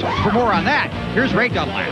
For more on that, here's Ray Dunlap.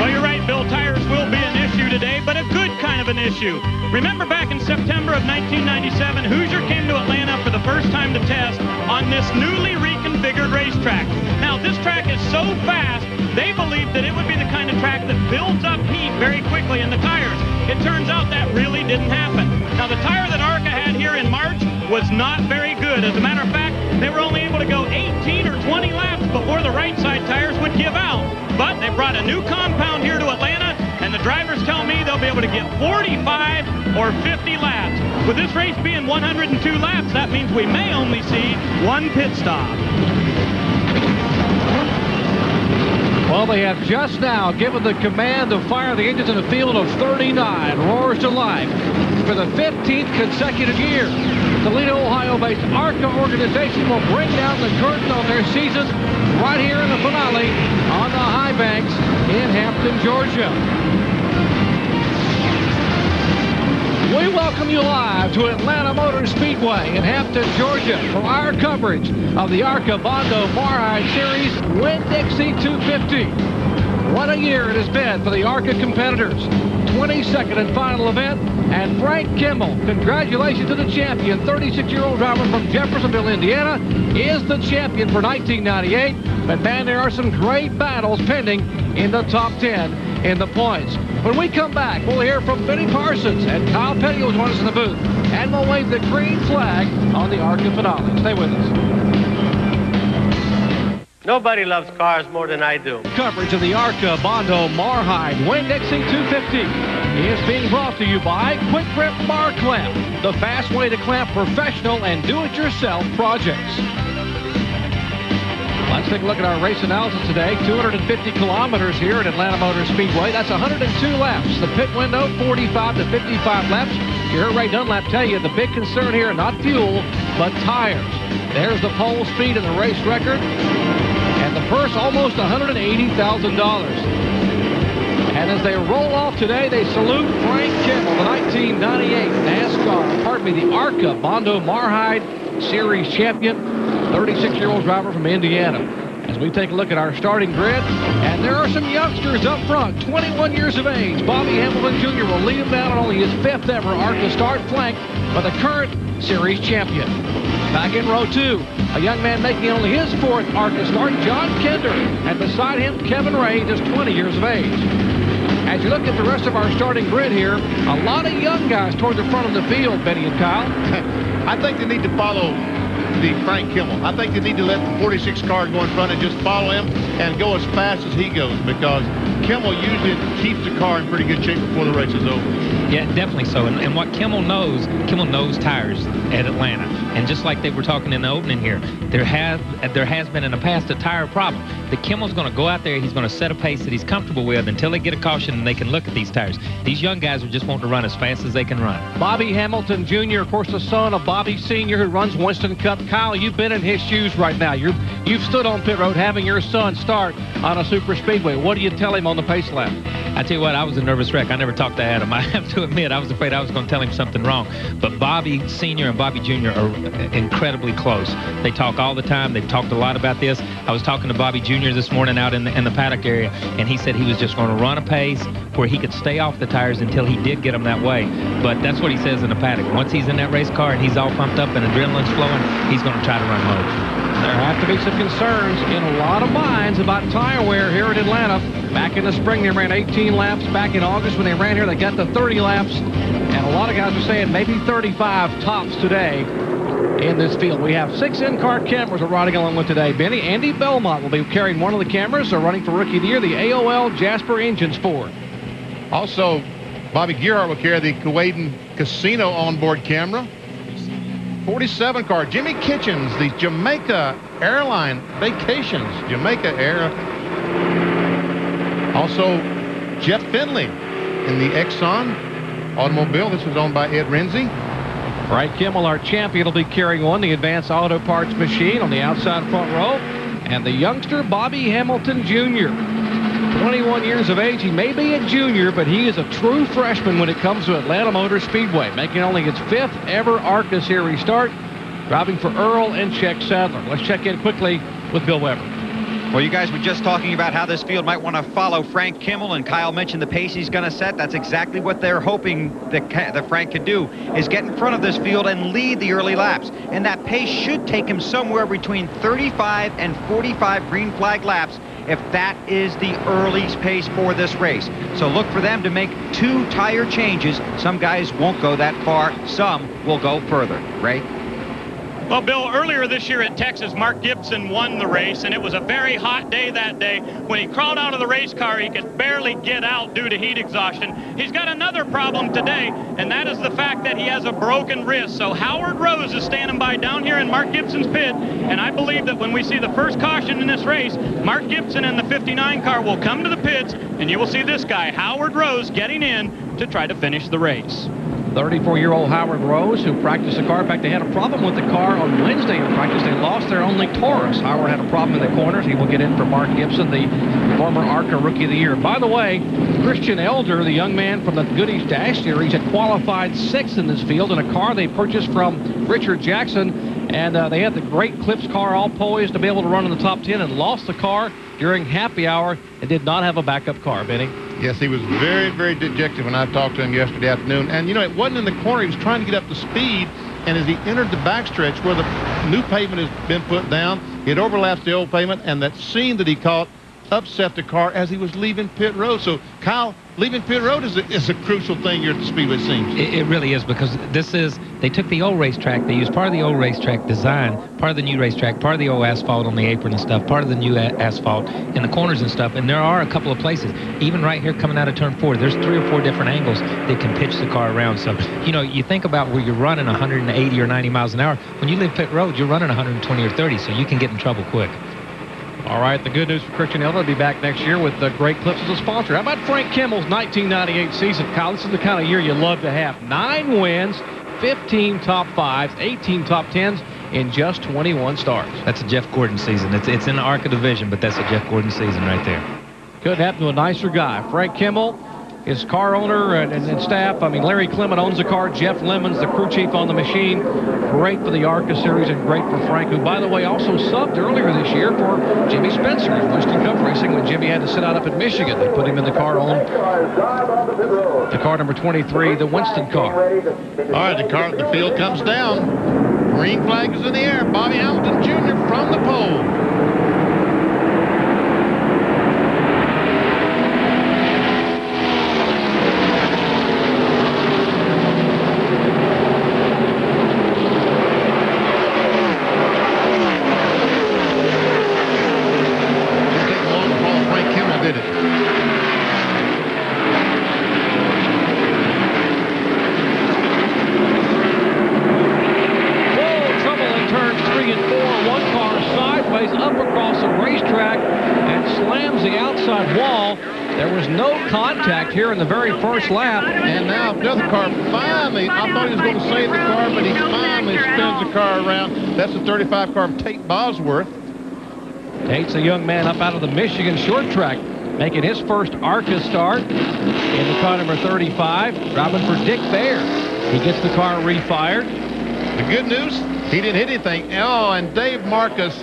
Well, you're right, Bill. Tires will be an issue today, but a good kind of an issue. Remember back in September of 1997, Hoosier came to Atlanta for the first time to test on this newly reconfigured racetrack. Now, this track is so fast, they believed that it would be the kind of track that builds up heat very quickly in the tires. It turns out that really didn't happen. Now, the tire that ARCA had here in March was not very good. As a matter of fact, they were only able to go 18 or 20 laps before the right side tires would give out. But they brought a new compound here to Atlanta, and the drivers tell me they'll be able to get 45 or 50 laps. With this race being 102 laps, that means we may only see one pit stop. Well, they have just now given the command to fire the engines in a field of 39. Roars to life for the 15th consecutive year. Toledo, Ohio-based ARCA organization will bring down the curtain on their season right here in the finale on the high banks in Hampton, Georgia. We welcome you live to Atlanta Motor Speedway in Hampton, Georgia for our coverage of the ARCA Bondo Marhide Series Winn-Dixie 250. What a year it has been for the ARCA competitors. 22nd and final event, and Frank Kimmel, congratulations to the champion, 36-year-old driver from Jeffersonville, Indiana, is the champion for 1998. But man, there are some great battles pending in the top 10 in the points. When we come back, we'll hear from Benny Parsons and Kyle Petty will join us in the booth, and we'll wave the green flag on the ARCA finale. Stay with us. Nobody loves cars more than I do. Coverage of the ARCA Bondo Marhide Winn-Dixie 250 is being brought to you by Quick Grip Bar Clamp, the fast way to clamp professional and do-it-yourself projects. Let's take a look at our race analysis today. 250 kilometers here at Atlanta Motor Speedway. That's 102 laps. The pit window, 45 to 55 laps. You heard Ray Dunlap tell you the big concern here, not fuel, but tires. There's the pole speed and the race record. Purse almost $180,000. And as they roll off today, they salute Frank Kimmel, the 1998 NASCAR, pardon me, the ARCA Bondo Marhide Series champion, 36-year-old driver from Indiana. As we take a look at our starting grid, and there are some youngsters up front, 21 years of age. Bobby Hamilton Jr. will lead him down on only his fifth ever ARCA start, flanked by the current series champion. Back in row two, a young man making only his fourth ARCA start, John Kinder, and beside him, Kevin Ray, just 20 years of age. As you look at the rest of our starting grid here, a lot of young guys toward the front of the field, Benny and Kyle. I think they need to follow the Frank Kimmel. I think they need to let the 46 car go in front and just follow him and go as fast as he goes because Kimmel usually keeps the car in pretty good shape before the race is over. Yeah, definitely so. And, and what Kimmel knows, Kimmel knows tires at Atlanta. And just like they were talking in the opening here, there has there has been in the past a tire problem. The Kimmel's going to go out there, he's going to set a pace that he's comfortable with until they get a caution and they can look at these tires. These young guys are just wanting to run as fast as they can run. Bobby Hamilton Jr., of course, the son of Bobby Sr., who runs Winston Cup. Kyle, you've been in his shoes right now. You're, you've stood on pit road having your son start on a super speedway. What do you tell him on the pace lap? I tell you what, I was a nervous wreck. I never talked to Adam. I have to admit, I was afraid I was going to tell him something wrong. But Bobby Sr. and Bobby Jr. are uh, incredibly close. They talk all the time. They've talked a lot about this. I was talking to Bobby Jr. this morning out in the, in the paddock area, and he said he was just going to run a pace where he could stay off the tires until he did get them that way. But that's what he says in the paddock. Once he's in that race car and he's all pumped up and adrenaline's flowing, he's going to try to run low. There have to be some concerns in a lot of minds about tire wear here in Atlanta. Back in the spring, they ran 18 laps. Back in August, when they ran here, they got to 30 laps. And a lot of guys are saying maybe 35 tops today in this field. We have six in-car cameras we're riding along with today. Benny, Andy Belmont will be carrying one of the cameras. They're running for Rookie of the Year, the AOL Jasper Engines Ford. Also, Bobby Gerhart will carry the Kuwaitan Casino onboard camera. 47 car, Jimmy Kitchens, the Jamaica Airline Vacations, Jamaica Air. Also, Jeff Finley in the Exxon automobile. This was owned by Ed Rensi. Frank Kimmel, our champion, will be carrying one, the Advanced Auto Parts machine on the outside front row. And the youngster, Bobby Hamilton Jr. 21 years of age. He may be a junior, but he is a true freshman when it comes to Atlanta Motor Speedway, making only his fifth ever ARCA Series start, driving for Earl and Check Sadler. Let's check in quickly with Bill Weber. Well, you guys were just talking about how this field might want to follow Frank Kimmel, and Kyle mentioned the pace he's going to set. That's exactly what they're hoping that, that Frank could do, is get in front of this field and lead the early laps. And that pace should take him somewhere between 35 and 45 green flag laps if that is the early pace for this race. So look for them to make two tire changes. Some guys won't go that far. Some will go further. Ray? Well, Bill, earlier this year at Texas, Mark Gibson won the race, and it was a very hot day that day. When he crawled out of the race car, he could barely get out due to heat exhaustion. He's got another problem today, and that is the fact that he has a broken wrist. So Howard Rose is standing by down here in Mark Gibson's pit, and I believe that when we see the first caution in this race, Mark Gibson and the 59 car will come to the pits, and you will see this guy, Howard Rose, getting in to try to finish the race. 34-year-old Howard Rose, who practiced the car. In fact, they had a problem with the car on Wednesday in practice. They lost their only Taurus. Howard had a problem in the corners. He will get in for Mark Gibson, the former ARCA Rookie of the Year. By the way, Christian Elder, the young man from the Goody's Dash Series, had qualified sixth in this field in a car they purchased from Richard Jackson. And uh, they had the great Clips car all poised to be able to run in the top 10 and lost the car during happy hour and did not have a backup car, Benny. Yes, he was very, very dejected when I talked to him yesterday afternoon. And, you know, it wasn't in the corner. He was trying to get up to speed. And as he entered the backstretch where the new pavement has been put down, it overlaps the old pavement. And that scene that he caught upset the car as he was leaving pit road. So, Kyle, leaving pit road is a, is a crucial thing here at the Speedway, seems. It, it, really is because this is, they took the old racetrack, they used part of the old racetrack design, part of the new racetrack, part of the old asphalt on the apron and stuff, part of the new asphalt in the corners and stuff. And there are a couple of places, even right here coming out of turn four, there's three or four different angles that can pitch the car around. So, you know, you think about where you're running 180 or 90 miles an hour. When you leave pit road, you're running 120 or 30, so you can get in trouble quick. All right, the good news for Christian Elder will be back next year with the Great Clips as a sponsor. How about Frank Kimmel's 1998 season? Kyle, this is the kind of year you love to have. Nine wins, 15 top fives, 18 top tens in just 21 starts. That's a Jeff Gordon season. It's, it's in the ARCA division, but that's a Jeff Gordon season right there. Couldn't happen to a nicer guy. Frank Kimmel, his car owner and, and, and, staff. I mean, Larry Clement owns the car. Jeff Lemons, the crew chief on the machine. Great for the ARCA series and great for Frank, who, by the way, also subbed earlier this year for Jimmy Spencer in Winston Cup Racing when Jimmy had to sit out up in Michigan. They put him in the car on the car number 23, the Winston car. All right, the car, the field comes down. Green flag is in the air. Bobby Hamilton Jr. from the pole. First lap. And now another car finally, I thought he was going to save the car, but he finally spins the car around. That's the 35 car of Tate Bosworth. Tate's a young man up out of the Michigan short track, making his first ARCA start in the car number 35, driving for Dick Bear. He gets the car refired. The good news, he didn't hit anything. Oh, and Dave Marcus,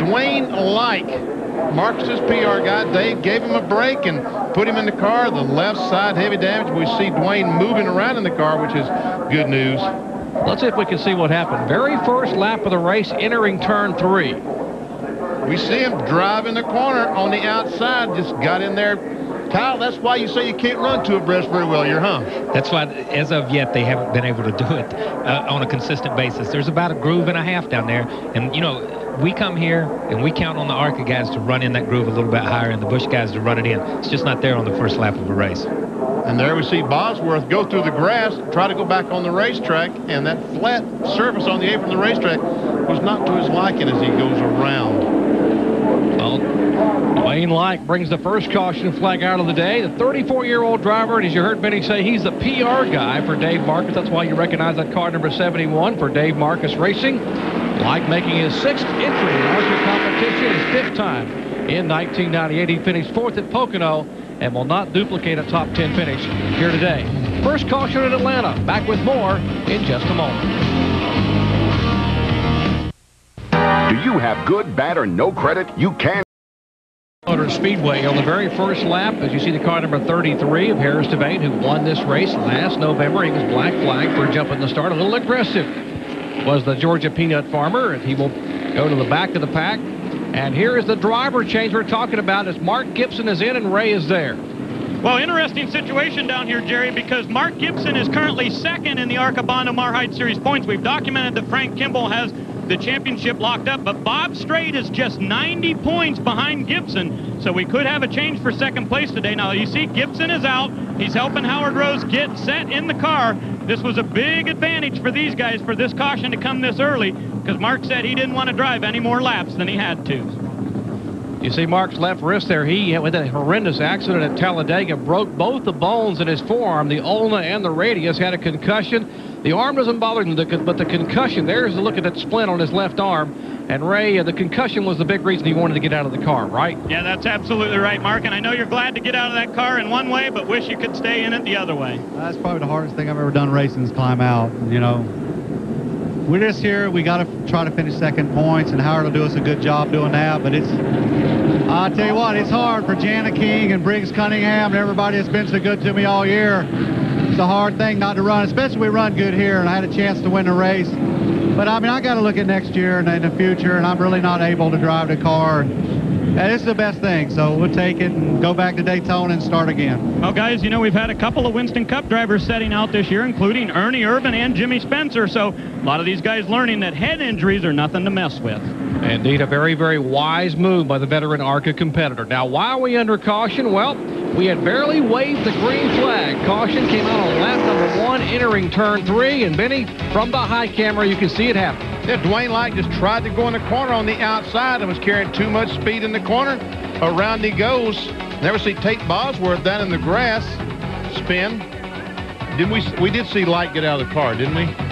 Dwayne Like, Marcus's PR guy, Dave gave him a break and put him in the car. The left side heavy damage. We see Dwayne moving around in the car, which is good news. Let's see if we can see what happened. Very first lap of the race, entering turn three. We see him drive in the corner on the outside, just got in there Kyle, that's why you say you can't run two abreast very well. You're huh? That's why, as of yet, they haven't been able to do it uh, on a consistent basis. There's about a groove and a half down there, and you know, we come here and we count on the ARCA guys to run in that groove a little bit higher and the Busch guys to run it in. It's just not there on the first lap of a race. And there we see Bosworth go through the grass, try to go back on the racetrack, and that flat surface on the apron of the racetrack was not to his liking as he goes around. Well, Wayne Like brings the first caution flag out of the day. The 34-year-old driver, and as you heard Benny say, he's the PR guy for Dave Marcus. That's why you recognize that car number 71 for Dave Marcus Racing. Like making his sixth entry in ARCA competition, his fifth time. In 1998, he finished fourth at Pocono and will not duplicate a top 10 finish here today. First caution in Atlanta. Back with more in just a moment. You have good, bad, or no credit? You can Motor Speedway on the very first lap, as you see the car number 33 of Harris Devane, who won this race last November. He was black flag for jumping the start, a little aggressive. Was the Georgia Peanut Farmer, and he will go to the back of the pack. And here is the driver change we're talking about as Mark Gibson is in and Ray is there. Well, interesting situation down here, Jerry, because Mark Gibson is currently second in the ARCA Bondo Marhide Series points. We've documented that Frank Kimmel has the championship locked up, but Bob Strait is just 90 points behind Gibson, so we could have a change for second place today. Now, you see Gibson is out. He's helping Howard Rose get set in the car. This was a big advantage for these guys for this caution to come this early because Mark said he didn't want to drive any more laps than he had to. You see Mark's left wrist there. He, with a horrendous accident at Talladega, broke both the bones in his forearm, the ulna and the radius, had a concussion. The arm doesn't bother him, but the concussion, there's a look at that splint on his left arm. And Ray, uh, the concussion was the big reason he wanted to get out of the car, right? Yeah, that's absolutely right, Mark. And I know you're glad to get out of that car in one way, but wish you could stay in it the other way. That's probably the hardest thing I've ever done racing is climb out. You know, we're just here. We got to try to finish second points, and Howard will do us a good job doing that. But it's, I'll tell you what, it's hard for Jana King and Briggs Cunningham and everybody that's been so good to me all year. It's a hard thing not to run, especially we run good here, and I had a chance to win the race. But I mean, I got to look at next year and in the future, and I'm really not able to drive the car. Yeah, this is the best thing, so we'll take it and go back to Daytona and start again. Well, guys, you know, we've had a couple of Winston Cup drivers setting out this year, including Ernie Irvan and Jimmy Spencer, so a lot of these guys learning that head injuries are nothing to mess with. Indeed, a very, very wise move by the veteran ARCA competitor. Now, why are we under caution? Well, we had barely waved the green flag. Caution came out on lap number one, entering turn three, and Benny, from the high camera, you can see it happen. Yeah, Dwayne Light just tried to go in the corner on the outside and was carrying too much speed in the corner. Around he goes. Never see Tate Bosworth down in the grass spin. Didn't we? We did see Light get out of the car, didn't we?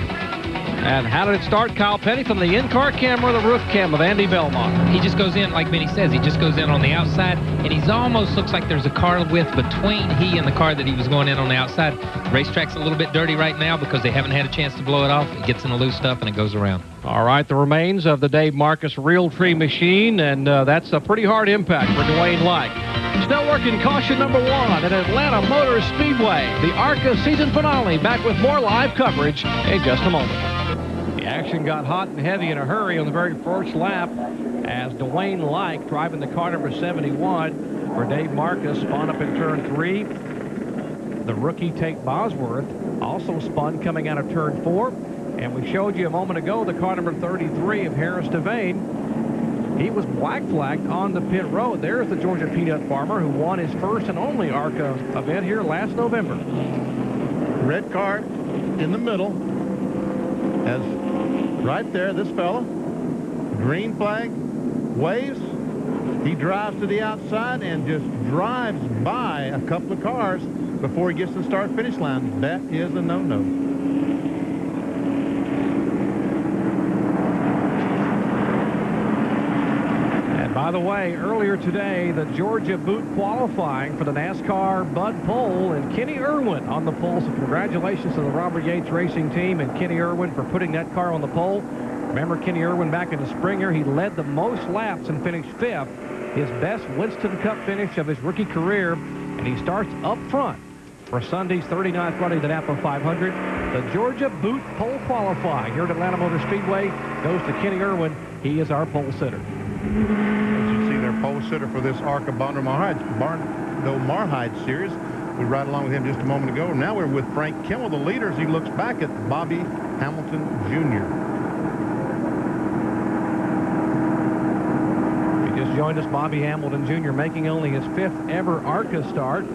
And how did it start? Kyle Petty from the in-car camera, the roof cam of Andy Belmont. He just goes in, like Benny says, he just goes in on the outside, and he almost looks like there's a car width between he and the car that he was going in on the outside. Racetrack's a little bit dirty right now because they haven't had a chance to blow it off. It gets in the loose stuff, and it goes around. All right, the remains of the Dave Marcus Realtree machine, and uh, that's a pretty hard impact for Dwayne Light. Still working caution number one at Atlanta Motor Speedway. The ARCA season finale. Back with more live coverage in just a moment. Action got hot and heavy in a hurry on the very first lap as Dwayne Light driving the car number 71 for Dave Marcus spun up in turn three. The rookie Tate Bosworth also spun coming out of turn four. And we showed you a moment ago the car number 33 of Harris Devane. He was black flagged on the pit road. There's the Georgia Peanut Farmer who won his first and only ARCA event here last November. Red car in the middle as right there, this fella, green flag, waves. He drives to the outside and just drives by a couple of cars before he gets to the start-finish line. That is a no-no. By the way, earlier today, the Georgia boot qualifying for the NASCAR Bud Pole and Kenny Irwin on the pole. So congratulations to the Robert Yates Racing Team and Kenny Irwin for putting that car on the pole. Remember Kenny Irwin back in the spring he led the most laps and finished fifth. His best Winston Cup finish of his rookie career, and he starts up front for Sunday's 39th running of the Napa 500. The Georgia Boot Pole Qualifying here at Atlanta Motor Speedway goes to Kenny Irwin. He is our pole sitter. As you see, their pole sitter for this ARCA Bondo Marhide, series. We ride along with him just a moment ago. Now we're with Frank Kimmel, the leader, as he looks back at Bobby Hamilton Jr. He just joined us, Bobby Hamilton Jr., making only his fifth ever ARCA start.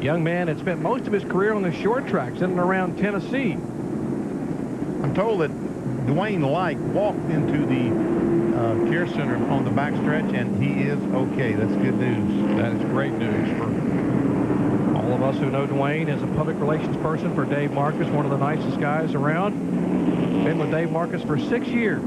Young man had spent most of his career on the short tracks in and around Tennessee. I'm told that Dwayne Light walked into the uh, care center on the backstretch, and he is okay. That's good news. That is great news for all of us who know Dwayne as a public relations person for Dave Marcus, one of the nicest guys around. Been with Dave Marcus for six years.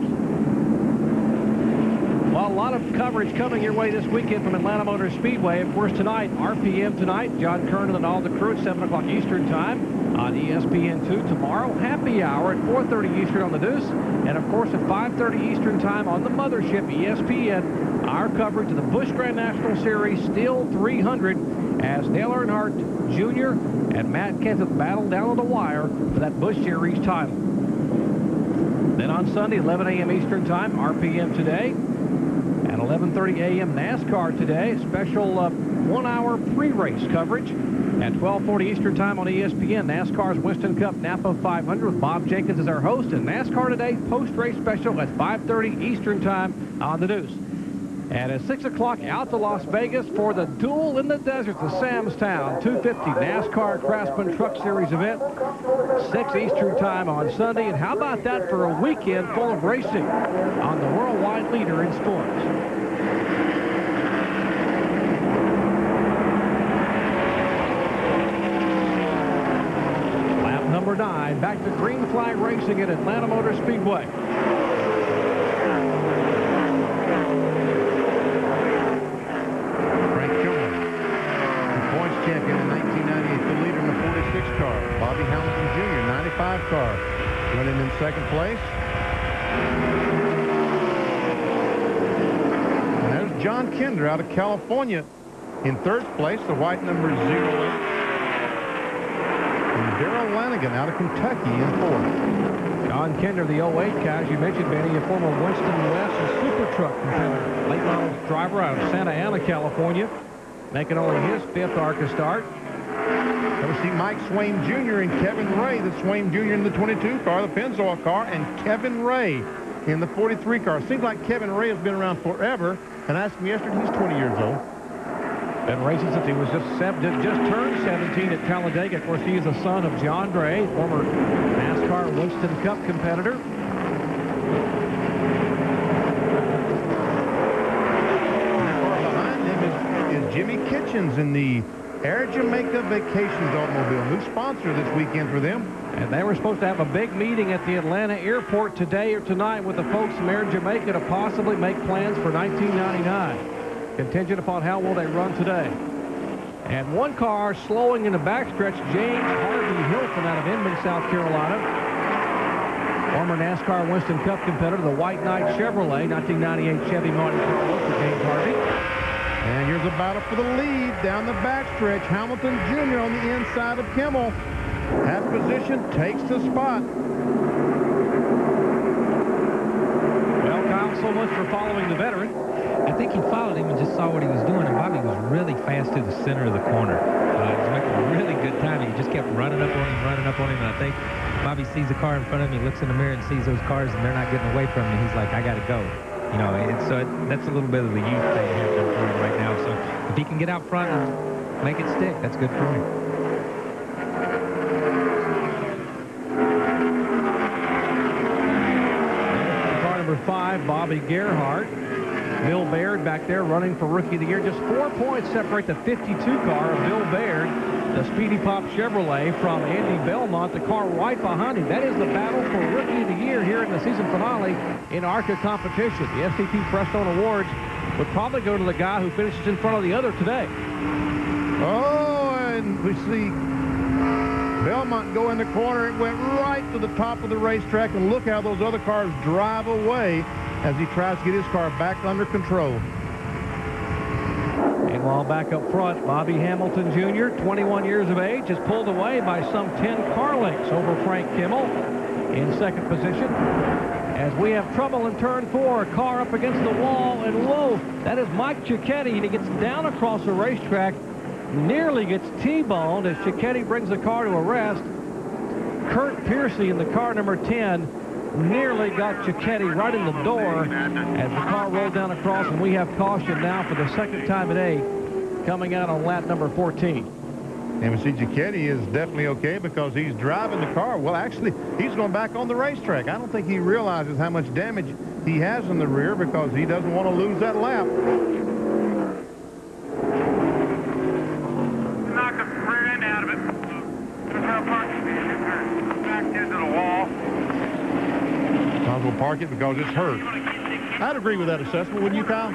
Well, a lot of coverage coming your way this weekend from Atlanta Motor Speedway. Of course, tonight, RPM tonight, John Kernan and all the crew at 7 o'clock Eastern Time. on ESPN2 tomorrow. Happy hour at 4.30 Eastern on the Deuce. And, of course, at 5.30 Eastern time on the mothership, ESPN, our coverage of the Busch Grand National Series Stihl 300 as Dale Earnhardt Jr. and Matt Kenseth battle down on the wire for that Busch Series title. Then on Sunday, 11 a.m. Eastern Time, RPM today. At 11.30 a.m. NASCAR today, special uh, one-hour pre-race coverage. At 12.40 Eastern Time on ESPN, NASCAR's Winston Cup Napa 500 with Bob Jenkins as our host. And NASCAR Today post-race special at 5.30 Eastern Time on the Deuce. And at 6 o'clock out to Las Vegas for the Duel in the Desert, the Sam's Town 250 NASCAR Craftsman Truck Series event. 6 Eastern Time on Sunday. And how about that for a weekend full of racing on the worldwide leader in sports? Number nine, back to green flag racing at Atlanta Motor Speedway. Frank Kimmel, the points champion in 1998, the leader in the 46 car. Bobby Hamilton Jr., 95 car, running in second place. And there's John Kinder out of California in third place, the white number zero Darrell Lanigan out of Kentucky in fourth. John Kinder, the 08 guy, as you mentioned, Benny, a former Winston West Super Truck competitor. Late model driver out of Santa Ana, California, making only his fifth ARCA start. Then we see Mike Swaim Jr. and Kevin Ray, the Swaim Jr. in the 22 car, the Pennzoil car, and Kevin Ray in the 43 car. Seems like Kevin Ray has been around forever, and I asked him yesterday, he's 20 years old. Been racing since he was just seven, just turned 17 at Talladega. Of course, he is the son of John Ray, former NASCAR Winston Cup competitor. Behind him is, is Jimmy Kitchens in the Air Jamaica Vacations automobile, new sponsor this weekend for them. And they were supposed to have a big meeting at the Atlanta airport today or tonight with the folks from Air Jamaica to possibly make plans for 1999, contingent upon how well they run today. And one car slowing in the backstretch, James Harvey Hylton out of Inman, South Carolina. Former NASCAR Winston Cup competitor, the White Knight Chevrolet, 1998 Chevy Monte Carlo for James Harvey. And here's a battle for the lead down the backstretch. Hamilton Jr. on the inside of Kimmel. Half position, takes the spot. Well, Kyle, so much for following the veteran. I think he followed him and just saw what he was doing, and Bobby was really fast to the center of the corner. Uh, he was making a really good time. He just kept running up on him, running up on him, and I think Bobby sees the car in front of him. He looks in the mirror and sees those cars, and they're not getting away from him. He's like, I got to go. You know, and so it, that's a little bit of the youth thing happening for him right now. So if he can get out front and make it stick, that's good for him. Car number five, Bobby Gerhart. Bill Baird back there running for Rookie of the Year. Just four points separate the 52 car of Bill Baird, the Speedy Pop Chevrolet from Andy Belmont, the car right behind him. That is the battle for Rookie of the Year here in the season finale in ARCA competition. The STP Prestone Awards would probably go to the guy who finishes in front of the other today. Oh, and we see Belmont go in the corner. It went right to the top of the racetrack, and look how those other cars drive away as he tries to get his car back under control. And while back up front, Bobby Hamilton Jr., 21 years of age, is pulled away by some 10 car lengths over Frank Kimmel in second position. As we have trouble in turn four, a car up against the wall, and whoa, that is Mike Cicchetti, and he gets down across the racetrack, nearly gets T-boned as Cicchetti brings the car to a rest. Kurt Piercy in the car number 10 nearly got Cicchetti right in the door as the car rolled down across, and we have caution now for the second time today coming out on lap number 14. And we see Cicchetti is definitely okay because he's driving the car. Well, actually, he's going back on the racetrack. I don't think he realizes how much damage he has in the rear because he doesn't want to lose that lap. knock the rear end out of it. There's our parking back into the wall. Might as well park it because it's hurt. I'd agree with that assessment, wouldn't you, Kyle?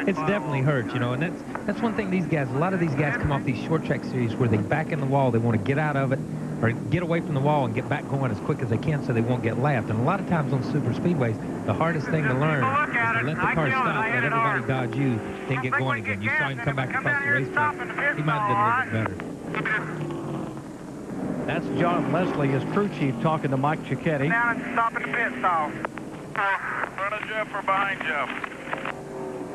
It's, it's definitely hurt, you know, and that's that's one thing these guys, a lot of these guys come off these short track series where they back in the wall, they want to get out of it, or get away from the wall and get back going as quick as they can so they won't get lapped. And a lot of times on super speedways, the hardest thing to learn is to let the car stop, let everybody dodge you, then get going again. You saw him come back across the racetrack. He might have done a little bit better. That's John Leslie, his crew chief, talking to Mike Cicchetti. Down and stop at the pit stall. Front of Jeff or behind Jeff?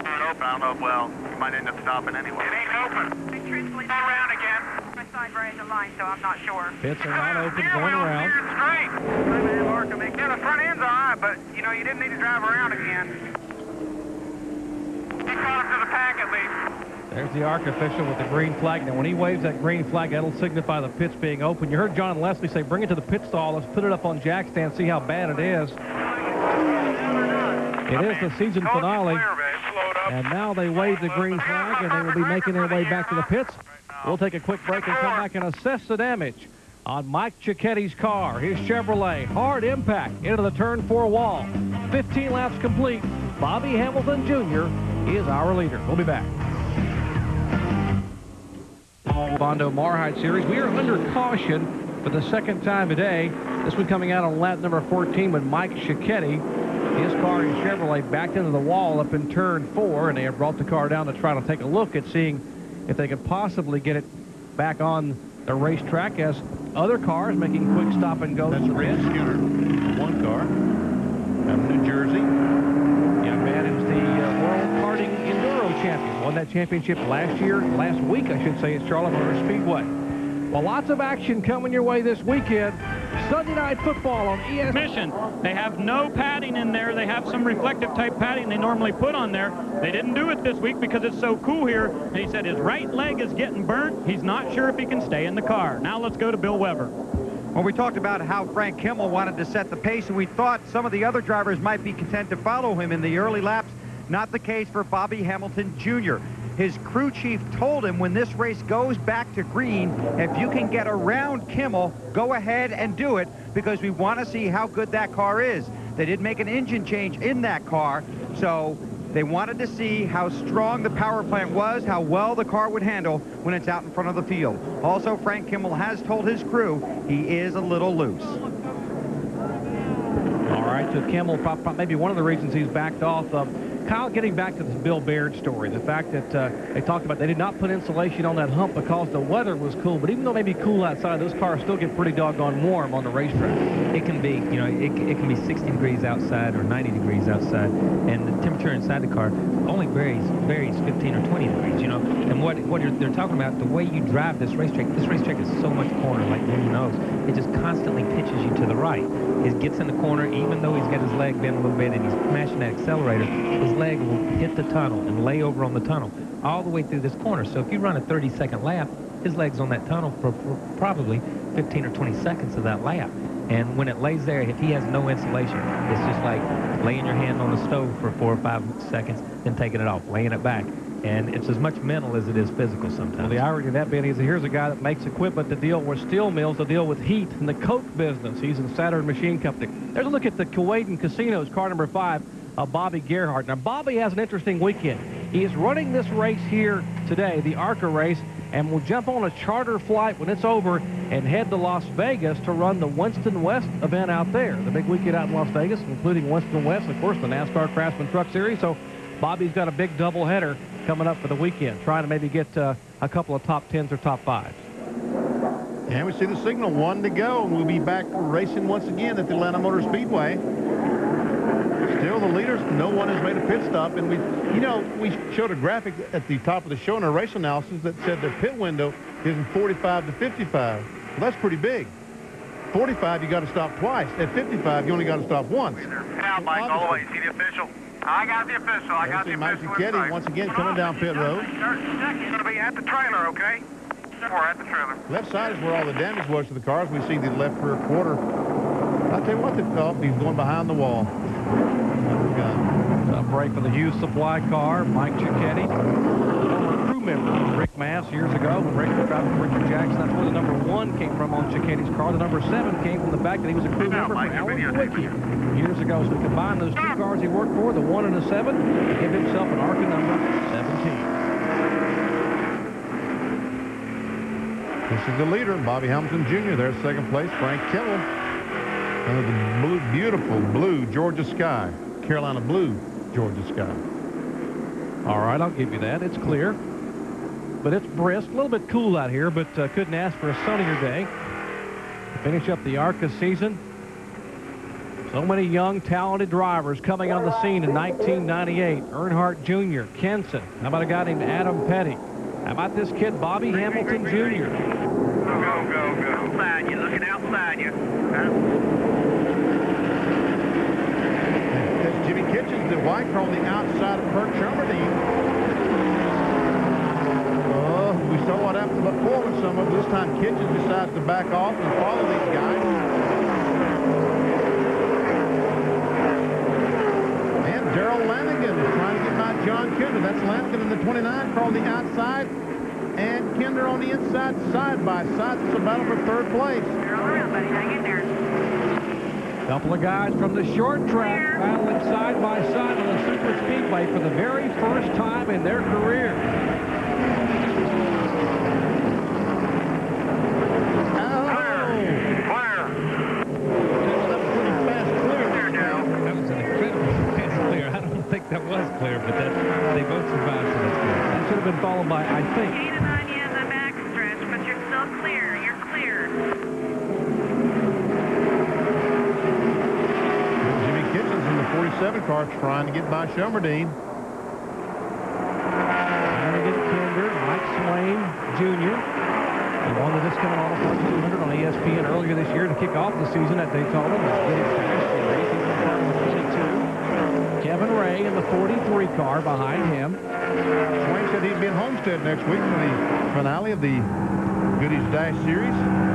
Not open. I don't know. Well, you might end up stopping anyway. It ain't open. Truthfully, Go around again. my side right the line, so I'm not sure. Pits are not open, Steer going around. straight. Yeah, the front end's all right, but, you know, you didn't need to drive around again. Get caught up to the pack at least. There's the ARCA official with the green flag. Now, when he waves that green flag, that'll signify the pits being open. You heard John Leslie say, bring it to the pit stall. Let's put it up on jack stand, see how bad it is. It is the season finale. And now they wave the green flag, and they will be making their way back to the pits. We'll take a quick break and come back and assess the damage on Mike Cicchetti's car, his Chevrolet. Hard impact into the turn four wall. 15 laps complete. Bobby Hamilton Jr. is our leader. We'll be back. Bondo Marhide Series. We are under caution for the second time today. This one coming out on lap number 14 with Mike Cicchetti. His car, his Chevrolet, backed into the wall up in turn four, and they have brought the car down to try to take a look at seeing if they could possibly get it back on the racetrack as other cars making quick stop and go. That's Rick Skinner, one car, out of New Jersey. Young man who's the uh, World Karting Enduro champion. Won that championship last year, last week, I should say, at Charlotte Motor Speedway. Well, lots of action coming your way this weekend. Sunday night football on ESPN. Mission. They have no padding in there. They have some reflective type padding they normally put on there. They didn't do it this week because it's so cool here. And he said his right leg is getting burnt. He's not sure if he can stay in the car. Now let's go to Bill Weber. Well, we talked about how Frank Kimmel wanted to set the pace, and we thought some of the other drivers might be content to follow him in the early laps. Not the case for Bobby Hamilton Jr. His crew chief told him when this race goes back to green, if you can get around Kimmel, go ahead and do it because we want to see how good that car is. They did make an engine change in that car, so they wanted to see how strong the power plant was, how well the car would handle when it's out in front of the field. Also, Frank Kimmel has told his crew he is a little loose. All right, so Kimmel, maybe one of the reasons he's backed off. Uh, Kyle, getting back to this Bill Baird story, the fact that uh, they talked about they did not put insulation on that hump because the weather was cool, but even though it may be cool outside, those cars still get pretty doggone warm on the racetrack. It can be, you know, it, it can be 60 degrees outside or 90 degrees outside, and the temperature inside the car only varies varies 15 or 20 degrees, you know. And what what they're talking about, the way you drive this racetrack, this racetrack is so much corner, like Lou knows. It just constantly pitches you to the right. It gets in the corner, even though he's got his leg bent a little bit and he's mashing that accelerator, his leg will hit the tunnel and lay over on the tunnel all the way through this corner. So if you run a 30-second lap, his leg's on that tunnel for, for probably 15 or 20 seconds of that lap. And when it lays there, if he has no insulation, it's just like laying your hand on the stove for four or five seconds, then taking it off, laying it back. And it's as much mental as it is physical sometimes. Well, the irony of that being is here's a guy that makes equipment to deal with steel mills, to deal with heat in the coke business. He's in Saturn Machine Company. There's a look at the Kuwaitan Casinos, car number five, uh, Bobby Gerhart. Now, Bobby has an interesting weekend. He is running this race here today, the ARCA race, and will jump on a charter flight when it's over and head to Las Vegas to run the Winston West event out there. The big weekend out in Las Vegas, including Winston West, of course, the NASCAR Craftsman Truck Series. So Bobby's got a big doubleheader coming up for the weekend, trying to maybe get uh, a couple of top tens or top fives. And we see the signal, one to go, and we'll be back racing once again at the Atlanta Motor Speedway. Still the leaders, no one has made a pit stop, and we, you know, we showed a graphic at the top of the show in our race analysis that said their pit window is in 45 to 55. Well, that's pretty big. 45, you got to stop twice. At 55, you only got to stop once. Now, Mike, all the way. See the official? I got the official. I got the Mike official. Cicchetti inside. once again coming down pit road. Going to be at the trailer, okay? Or at the trailer. Left side is where all the damage was to the cars. We see the left rear quarter. I'll tell you what, the, oh, he's going behind the wall. Another. A break for the Hughes Supply car, Mike Cicchetti. Former crew member of Rick Mast years ago when Rick was driving for Richard Jackson. That's where the number one came from on Cicchetti's car. The number seven came from the fact that he was a crew Now, member for Mike, you're Alan videotaping. Years ago. So we combined those two cars he worked for, the one and the seven, to give himself an ARCA number 17. This is the leader, Bobby Hamilton Jr. There's second place, Frank Kimmel. Under the blue, beautiful blue Georgia sky. Carolina blue Georgia sky. All right, I'll give you that. It's clear. But it's brisk. A little bit cool out here, but uh, couldn't ask for a sunnier day. Finish up the ARCA season. So many young, talented drivers coming on the scene in 1998. Earnhardt Jr., Kenseth. How about a guy named Adam Petty? How about this kid, Bobby Hamilton Jr.? Go, go, go. Outside you, looking outside you. That's White car on the outside of Kirk Shelmerdine. Oh, we saw what happened before with some of them. This time Kitchens decides to back off and follow these guys. And Darrell Lanigan is trying to get by John Kinder. That's Lanigan in the 29 car on the outside. And Kinder on the inside, side by side. It's a battle for third place. You're all around, buddy. Hang in there. Couple of guys from the short track battling side by side on the super speedway for the very first time in their career. Oh. That was an incredible fast clear. I don't think that was clear, but that they both survived, so. That should have been followed by, I think. 37 car trying to get by Shelmerdine. Trying to get Kinder, Mike Swaim Jr. He won the Discount Auto Parts 200 on ESPN earlier this year to kick off the season at Daytona. Kevin Ray in the 43 car behind him. Swaim said he'd be in Homestead next week for the finale of the Goody's Dash Series.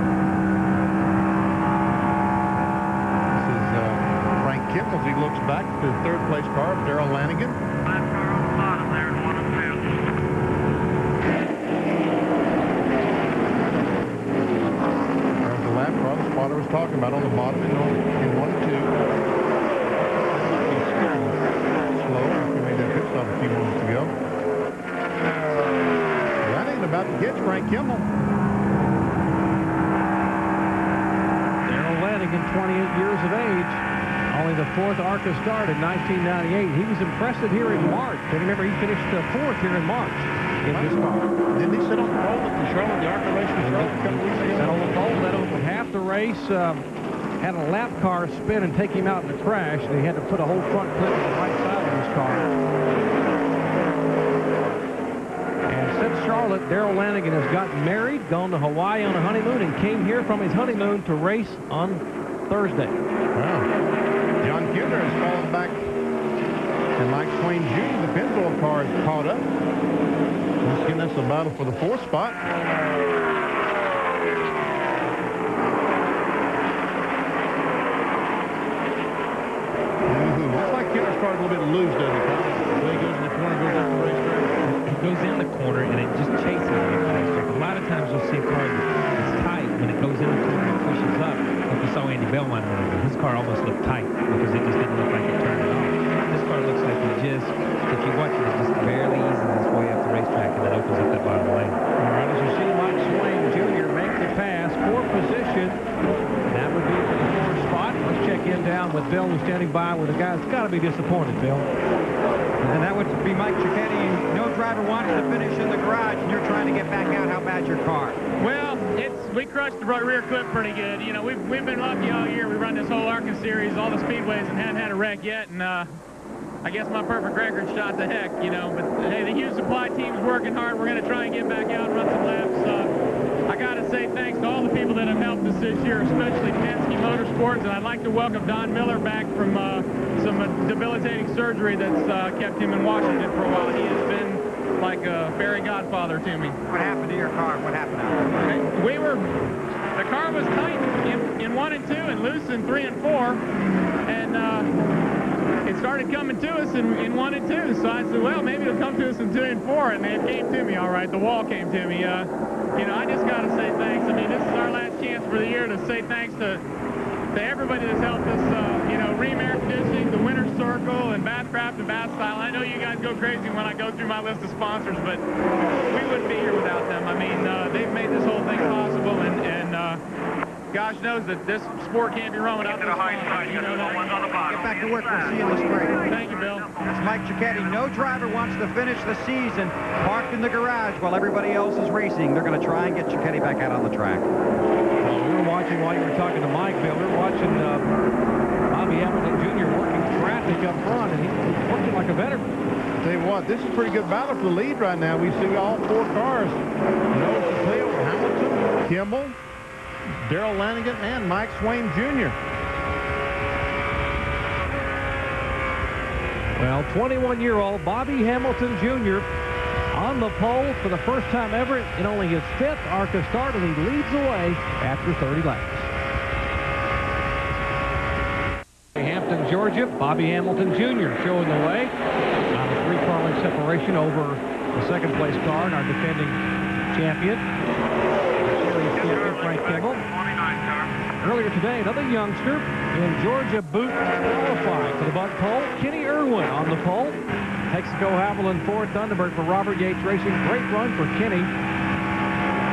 Frank Kimmel as he looks back to the third place car of Darrell Lanigan. Last car on the bottom there, one and two. There's the lap car the spotter was talking about on the bottom in, in one and two. He's slow after he made that pit stop a few moments ago. Lanigan about to catch Frank Kimmel. Darrell Lanigan, 28 years of age. Only the fourth ARCA start in 1998. He was impressive here in March. And remember, he finished uh, fourth here in March in this car. Didn't he sit on the pole at the Charlotte, the ARCA race in Charlotte a couple weeks ago? Sat on the pole, led over half the race. Um, had a lap car spin and take him out in a crash. And he had to put a whole front clip on the right side of his car. And since Charlotte, Darrell Lanigan has gotten married, gone to Hawaii on a honeymoon, and came here from his honeymoon to race on Thursday. Wow. John Kinder has fallen back. And Mike Swaim Jr., the Pennzoil car, is caught up. Once again, that's a battle for the fourth spot. Ooh, looks like Kinder's car is a little bit loose, doesn't it? Tom? When he goes in the corner, goes up the racetrack. It goes in the corner and it just chases the racetrack. A lot of times you'll see a car that's tight when it goes in the corner and pushes up. Like we saw Andy Belmont earlier. His car almost looked tight because it just it. This car looks like it just, if you watch it, it just barely eases its way up the racetrack and then opens up that bottom lane. All right, as you see Mike Swaim Jr. make the pass for position. That would be for the fourth spot. Let's check in down with Bill, who's standing by with the guys. Got to be disappointed, Bill. And that would be Mike Cicchetti. No driver wanted to finish in the garage, and you're trying to get back out. How bad's your car? We crushed the rear clip pretty good. You know, we've we've been lucky all year. We run this whole ARCA series, all the speedways, and hadn't had a wreck yet. And uh, I guess my perfect record shot to heck. You know, but hey, the Hughes Supply team's working hard. We're going to try and get back out and run some laps. Uh, I got to say thanks to all the people that have helped us this year, especially Penske Motorsports, and I'd like to welcome Don Miller back from uh, some uh, debilitating surgery that's uh, kept him in Washington for a while. He has been like a fairy godfather to me. What happened to your car? What happened out there? We were, the car was tight in, in one and two and loose in three and four. And uh, it started coming to us in, in one and two. So I said, well, maybe it'll come to us in two and four. And it came to me, all right. The wall came to me. Uh, you know, I just got to say thanks. I mean, this is our last chance for the year to say thanks to to everybody that's helped us, uh, you know, Ream Air Conditioning, the Winter Circle, and Basscraft and Bass Style. I know you guys go crazy when I go through my list of sponsors, but we wouldn't be here without them. I mean, uh, they've made this whole thing possible, and, and uh, gosh knows that this sport can't be run without Get to those the high sponsors. side. You know Get that. ones on the bottom. Get back to work. We'll see you in the spring. Thank you, Bill. It's Mike Cicchetti. No driver wants to finish the season parked in the garage while everybody else is racing. They're going to try and get Cicchetti back out on the track. Well, we were watching while you were talking to Mike, were watching uh, Bobby Hamilton Jr. working traffic up front, and he's working like a veteran. Tell you what, this is a pretty good battle for the lead right now. We see all four cars. Tail, Hamilton, Kimmel, Darrell Lanigan, and Mike Swaim Jr. Well, 21-year-old Bobby Hamilton Jr. on the pole for the first time ever in only his fifth ARCA start, and he leads away after 30 laps. Hampton, Georgia, Bobby Hamilton Jr. showing the way on a three-car length separation over the second-place car and our defending champion, Frank Kimmel. 29, sir. Earlier today, another youngster in Georgia boot qualifying for the Bud Pole. Kenny Irwin on the pole. Texaco Havoline Ford Thunderbird for Robert Yates Racing. Great run for Kenny.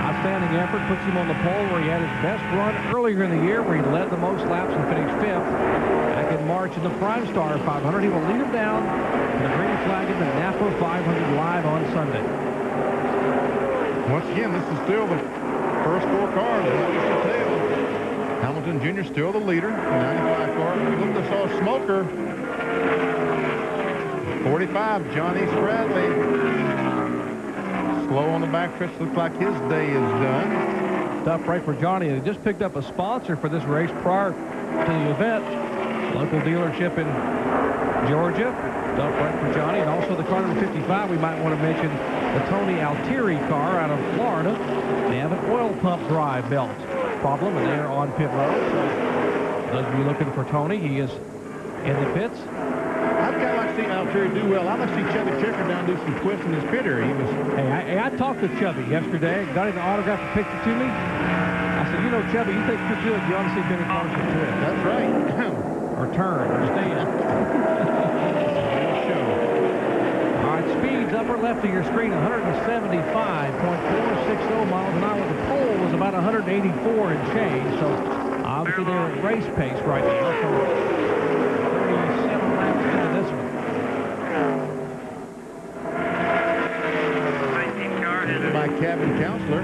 Outstanding effort puts him on the pole where he had his best run earlier in the year where he led the most laps and finished fifth. Back in March in the Prime Star 500, he will lead him down to the green flag in the Napa 500 live on Sunday. Once again, this is still the first four cars. Hamilton Jr. still the leader, 95 car. Look, I saw smoker. 45, Johnny Spradley. Slow on the back stretch. Looks like his day is done. Tough break for Johnny. He just picked up a sponsor for this race prior to the event. Local dealership in Georgia. Tough break for Johnny. And also the car number 55, we might want to mention the Tony Altieri car out of Florida. They have an oil pump drive belt problem, and they're on pit road. So those of you looking for Tony, he is in the pits. I'd kind of like to see Altieri do well. Like to see Chubby Checker down do some twists in his pitter. He was Hey, I, I talked to Chubby yesterday. Got him to autograph a picture to me. I said, you know, Chubby, you think you're good. You ought to see Benny Parsons twist. That's right. or turn or stand. All right, speeds upper left of your screen, 175.460 miles an hour. The pole was about 184 and change, so obviously they're at race pace right now. So 37 laps into this one. 19 car This headed. is my cabin counselor.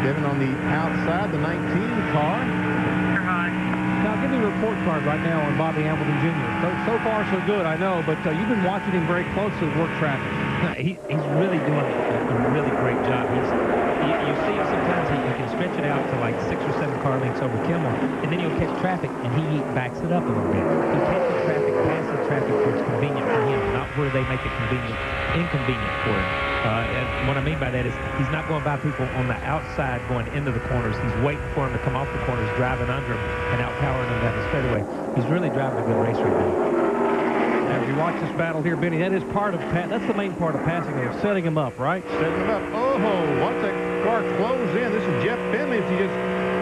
Kevin on the outside, the 19 car. Now, give me a report card right now on Bobby Hamilton Jr. So, so far, so good, I know, but uh, you've been watching him very closely work traffic. he, he's really doing a, really great job. He's you, you see him sometimes he, he can stretch it out to like six or seven car lengths over Kimmel, and then he'll catch traffic and he backs it up a little bit. He catches traffic, passes traffic where it's convenient for him, not where they make it convenient, inconvenient for him. Uh, and what I mean by that is he's not going by people on the outside going into the corners. He's waiting for them to come off the corners, driving under them, and outpowering them down the straightaway. He's really driving a good race right now. As you watch this battle here, Benny, that is part of pa- that's the main part of passing is setting him up, right? Setting him up. Oh, watch that car close in. This is Jeff Finley. If he just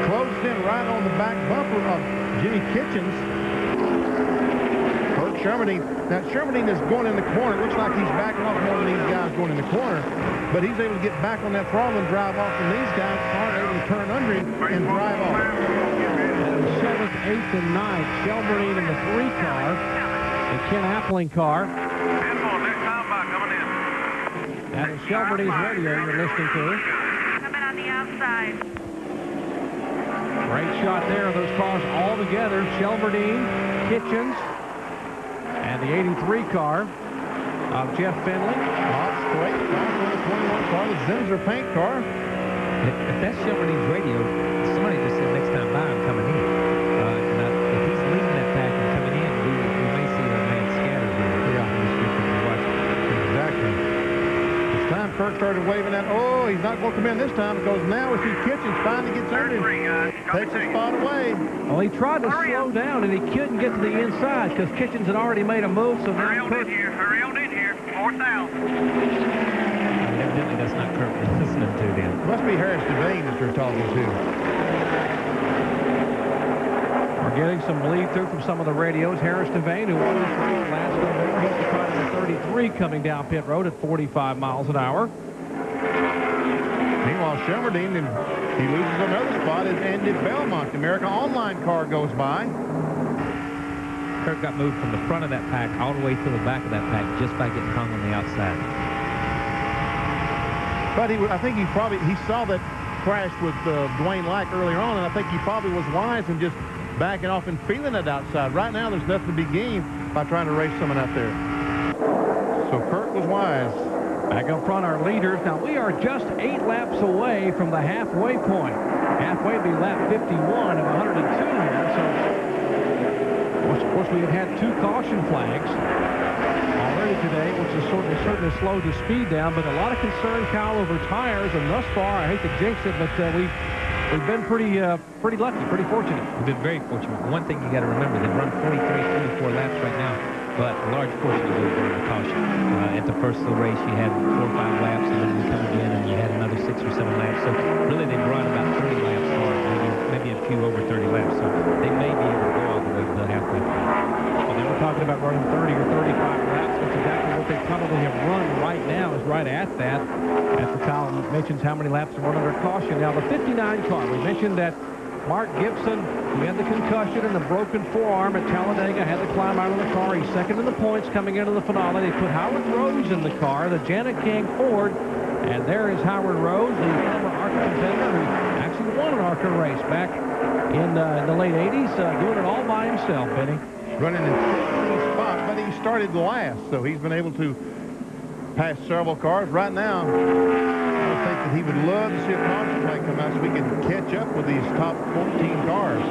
closed in right on the back bumper of Jimmy Kitchens. Kirk Now, Shelmerdine is going in the corner. It looks like he's backing off more than these guys going in the corner. But he's able to get back on that throttle and drive off. And these guys aren't able to turn under him and drive off. And seventh, eighth, and ninth, Shelmerdine in the three car, the Ken Appling car. Handful, next time by coming in. That is Shelmerdine's radio you're listening to. Coming on the outside. Great shot there of those cars all together. Shelmerdine, Kitchens, and the 83 car of Jeff Finley. Off straight. On the 21 car, the Zinsser paint car. If, that's Shelmerdine's radio, somebody just said next time by I'm coming in. Uh, and I, if he's leading that pack and coming in, we, we may see a man scatter here. Yeah. This week if we watch. Exactly. It's time Kirk started waving that. Oh, he's not going to come in this time because now we see Kitchens finally gets under him. Three, guys. Takes his spot away. Well, he tried to slow down, and he couldn't get to the inside because Kitchens had already made a move, so Hurry now on Kirk in here. Hurry on in here. 4,000. Evidently that's not Kirk we're listening to then. Must be Harris Devane that they're talking to. Getting some lead through from some of the radios. Harris Devane, who won this race last November, he's the car number 33 coming down pit road at 45 miles an hour. Meanwhile, Shelmerdine, and he loses another spot as Andy Belmont. The America Online car goes by. Kirk got moved from the front of that pack all the way to the back of that pack just by getting hung on the outside. But he, I think he probably he saw that crash with uh, Dwayne Leik earlier on, and I think he probably was wise and just backing off and feeling it outside. Right now, there's nothing to be gained by trying to race someone out there. So Kirk was wise. Back up front, our leaders. Now, we are just eight laps away from the halfway point. Halfway be lap 51 of 102 here. So, of course, we have had two caution flags already today, which has certainly, certainly slowed the speed down. But a lot of concern, Kyle, over tires. And thus far, I hate to jinx it, but uh, we've we've been pretty uh, pretty lucky, pretty fortunate. We've been very fortunate. One thing you got to remember, they run 43, 24 laps right now but a large portion of was the caution. Uh, at the first the race, you had four or five laps, and then you come again, and you had another six or seven laps. So really, they brought about 30 laps for maybe, maybe a few over 30 laps. So they may be able to go all the way to the halfway point. Well, they were talking about running 30 or 35 laps. That's they probably have run right now is right at that. As the Kyle mentions how many laps are run under caution. Now, the 59 car, we mentioned that Mark Gibson, who had the concussion and the broken forearm at Talladega, had to climb out of the car. He's second in the points coming into the finale. They put Howard Rose in the car, the Janet King Ford. And there is Howard Rose, the former ARCA contender who actually won an ARCA race back in, uh, in the late 80s, uh, doing it all by himself, Benny. Running in started last, so he's been able to pass several cars. Right now, I think that he would love to see a caution flag come out so we can catch up with these top 14 cars.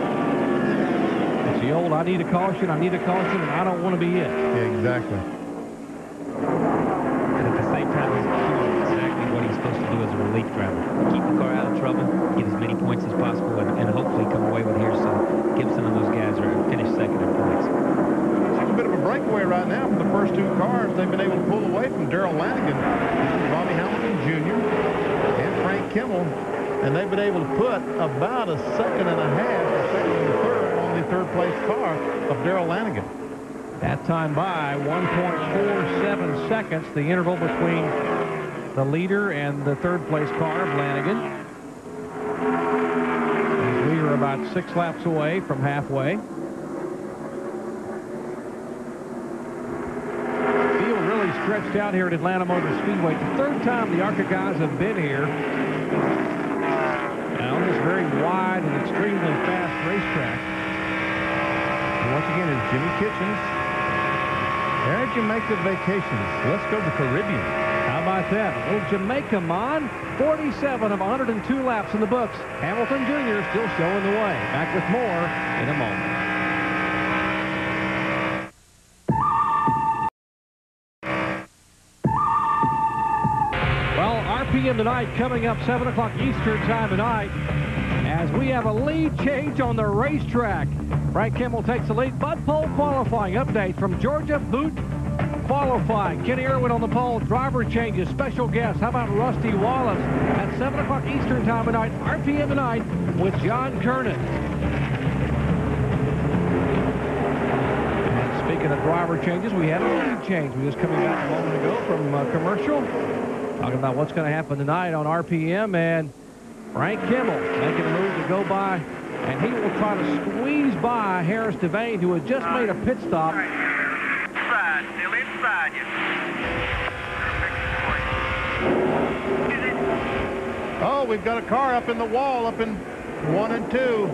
It's the old, I need a caution, I need a caution, and I don't want to be it. Yeah, exactly. And at the same time, he's doing exactly what he's supposed to do as a relief driver. Keep the car out of trouble, get as many points as possible, and, and hopefully come away with here so Gibson and those guys are finished second in points. It's a bit of a breakaway right now for the first two cars. They've been able to pull away from Darrell Lanigan. This is Bobby Hamilton Jr. and Frank Kimmel. And they've been able to put about a second and a half, second and a third, on the third place car of Darrell Lanigan. That time by 1.47 seconds, the interval between the leader and the third place car of Lanigan. We are about six laps away from halfway. Field really stretched out here at Atlanta Motor Speedway. The third time the ARCA guys have been here. On this very wide and extremely fast racetrack. And once again, is Jimmy Kitchens. There at Jamaica Vacations. Let's go to the Caribbean. How about that? Old Jamaica Mon, 47 of 102 laps in the books. Hamilton Jr. still showing the way. Back with more in a moment. Tonight coming up 7 o'clock Eastern time tonight as we have a lead change on the racetrack. Frank Kimmel takes the lead. Bud Pole qualifying update from Georgia Boot qualifying. Kenny Irwin on the pole. Driver changes. Special guest. How about Rusty Wallace at 7 o'clock Eastern time tonight. RPM tonight with John Kernan. Speaking of driver changes, we had a lead change. We just coming back a moment ago from uh, commercial. Talking about what's going to happen tonight on RPM. And Frank Kimmel making a move to go by. And he will try to squeeze by Harris Devane, who had just made a pit stop. Inside, still inside you. Oh, we've got a car up in the wall, up in one and two.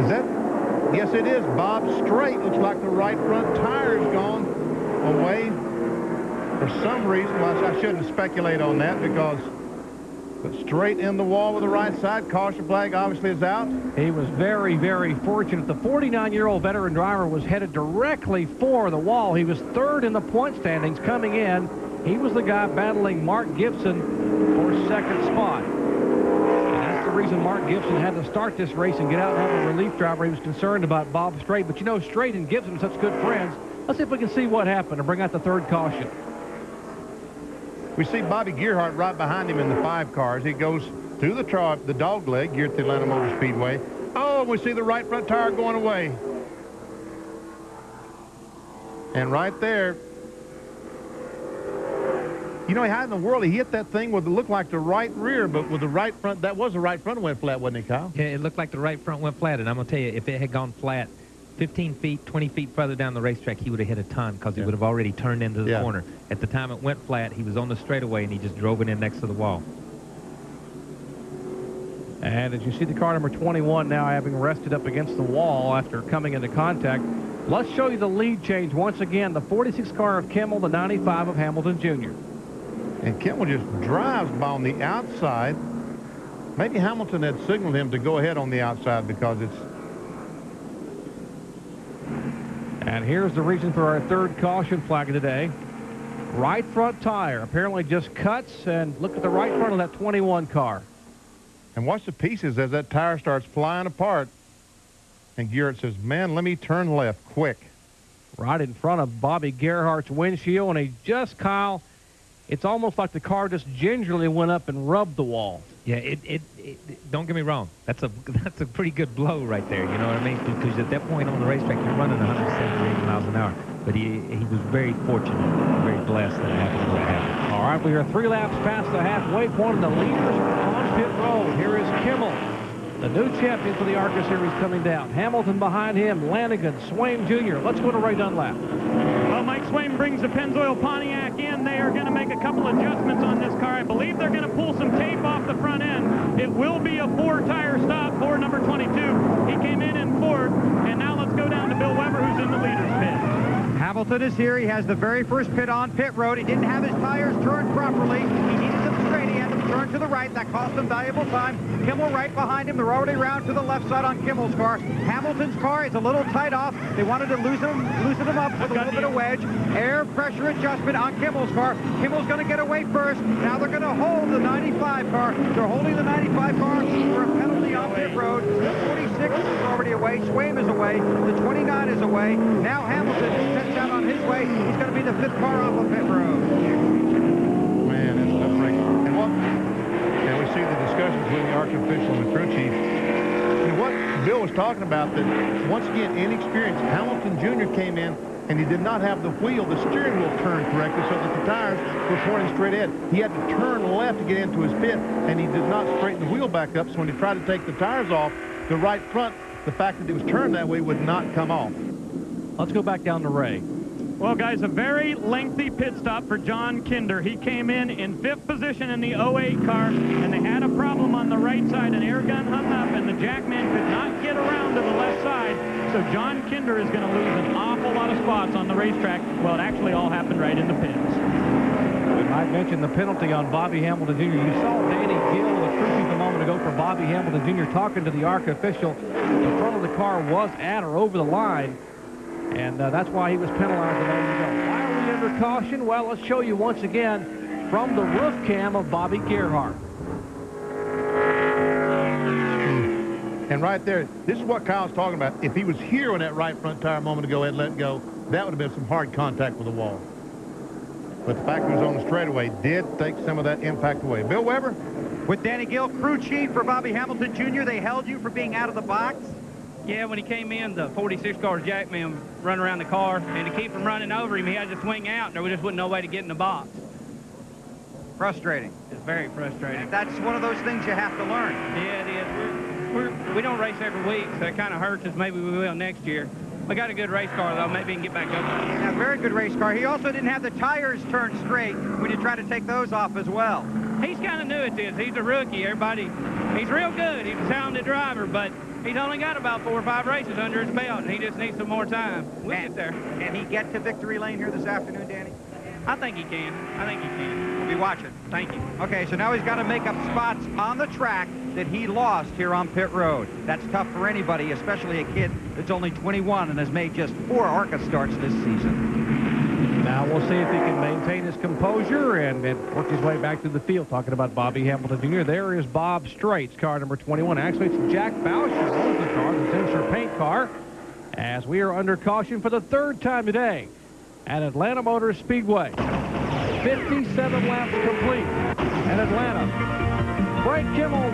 Is that? Yes, it is. Bob Strait. Looks like the right front tire's gone away. For some reason, well, I shouldn't speculate on that because but Strait in the wall with the right side. Caution flag obviously is out. He was very, very fortunate. The 49-year-old veteran driver was headed directly for the wall. He was third in the point standings coming in. He was the guy battling Mark Gibson for second spot. And that's the reason Mark Gibson had to start this race and get out and have a relief driver. He was concerned about Bob Strait. But you know, Strait and Gibson are such good friends. Let's see if we can see what happened and bring out the third caution. We see Bobby Gerhart right behind him in the five cars. He goes through the tri the dog leg here at the Atlanta Motor Speedway. Oh, we see the right front tire going away. And right there, you know, how in the world he hit that thing with it looked like the right rear, but with the right front, that was the right front went flat, wasn't it, Kyle? Yeah, it looked like the right front went flat, and I'm going to tell you, if it had gone flat 15 feet, 20 feet further down the racetrack, he would have hit a ton because he Yeah. would have already turned into the Yeah. corner. At the time it went flat, he was on the straightaway, and he just drove it in next to the wall. And as you see the car number 21 now having rested up against the wall after coming into contact, let's show you the lead change once again. The 46 car of Kimmel, the 95 of Hamilton Jr. And Kimmel just drives by on the outside. Maybe Hamilton had signaled him to go ahead on the outside because it's And here's the reason for our third caution flag of the day. Right front tire apparently just cuts, and look at the right front of that 21 car. And watch the pieces as that tire starts flying apart. And Garrett says, man, let me turn left quick. Right in front of Bobby Gerhart's windshield, and he just, Kyle, it's almost like the car just gingerly went up and rubbed the wall. Yeah, it, it, it, don't get me wrong. That's a that's a pretty good blow right there. You know what I mean? Because at that point on the racetrack, you're running 178 miles an hour. But he he was very fortunate, very blessed that it happened it happened. All right, we are three laps past the halfway point, and the leaders on pit road. Here is Kimmel, the new champion for the ARCA Series coming down. Hamilton behind him, Lanigan, Swaim Jr. Let's go to Ray Dunlap. Well, Mike Swaim brings the Pennzoil Pontiac in. They are going to make a couple adjustments on this car. I believe they're going to pull some tape off the front end. It will be a four-tire stop for number 22. He came in in fourth, and now let's go down to Bill Weber, who's in the leader's pit. Hamilton is here. He has the very first pit on pit road. He didn't have his tires turned properly. He He had them turned to the right. That cost him valuable time. Kimmel right behind him. They're already round to the left side on Kimmel's car. Hamilton's car is a little tight off. They wanted to loosen him, loosen him up with a little bit of wedge. Air pressure adjustment on Kimmel's car. Kimmel's going to get away first. Now they're going to hold the 95 car. They're holding the 95 car for a penalty on pit road. The 46 is already away. Swaim is away. The 29 is away. Now Hamilton sets out on his way. He's going to be the fifth car off of pit road. Man, that's tough break. And what? And we see the between the ARC official and the crew chief. And what Bill was talking about, that once again, inexperienced, Hamilton Jr. came in and he did not have the wheel, the steering wheel turned correctly so that the tires were pointing straight ahead. He had to turn left to get into his pit, and he did not straighten the wheel back up, so when he tried to take the tires off, the right front, the fact that it was turned that way would not come off. Let's go back down to Ray. Well, guys, a very lengthy pit stop for John Kinder. He came in in fifth position in the 08 car, and they had a problem on the right side. An air gun hung up, and the jackman could not get around to the left side. So John Kinder is going to lose an awful lot of spots on the racetrack. Well, it actually all happened right in the pits. I mentioned the penalty on Bobby Hamilton Jr. You saw Danny Gill, the crew chief, a moment ago for Bobby Hamilton Jr. talking to the ARC official. The front of the car was at or over the line, and uh, that's why he was penalized a moment ago. Why are we under caution? Well, let's show you once again from the roof cam of Bobby Gerhart. And right there, this is what Kyle's talking about. If he was here on that right front tire a moment ago and let go, that would have been some hard contact with the wall. But the fact he was on the straightaway did take some of that impact away. Bill Weber? With Danny Gill, crew chief for Bobby Hamilton Jr., they held you for being out of the box. Yeah, when he came in, the 46 car's jackman run around the car, and to keep from running over him, he had to swing out, and there just wasn't no way to get in the box. Frustrating. It's very frustrating. That's one of those things you have to learn. Yeah, it is. We're, we're, we don't race every week, so it kind of hurts us. Maybe we will next year. We got a good race car, though. Maybe we can get back up. Yeah, very good race car. He also didn't have the tires turned straight when you try to take those off as well. He's kind of new at this. He's a rookie. Everybody, he's real good. He's a talented driver, but he's only got about four or five races under his belt, and he just needs some more time. We'll and, get there. Can he get to victory lane here this afternoon, Danny? I think he can. I think he can. We'll be watching. Thank you. Okay, so now he's got to make up spots on the track that he lost here on pit road. That's tough for anybody, especially a kid that's only 21 and has made just four ARCA starts this season. Now we'll see if he can maintain his composure and, and work his way back to the field. Talking about Bobby Hamilton Jr. There is Bob Strait's, car number 21. Actually, it's Jack Bowsher owns the car, the Zinsser paint car, as we are under caution for the third time today at Atlanta Motor Speedway. 57 laps complete at Atlanta. Frank Kimmel,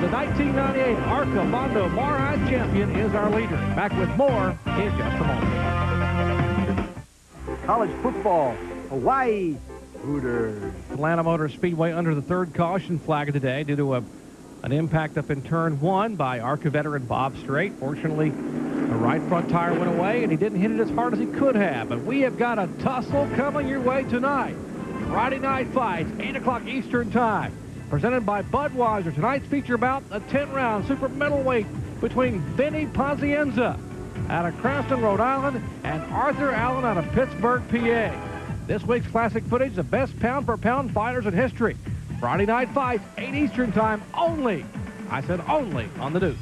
the 1998 ARCA Bondo Marhide champion, is our leader. Back with more in just a moment. College football, Hawaii Hooters. Atlanta Motor Speedway under the third caution flag of the day due to a, an impact up in turn one by ARCA veteran Bob Strait. Fortunately, the right front tire went away, and he didn't hit it as hard as he could have. But we have got a tussle coming your way tonight. Friday night fights, 8 o'clock Eastern Time. Presented by Budweiser. Tonight's feature about a 10-round super middleweight between Vinny Pazienza out of Cranston, Rhode Island, and Arthur Allen out of Pittsburgh, PA. This week's classic footage, the best pound-for-pound fighters in history. Friday night fights, 8 Eastern Time only. I said only on the Deuce.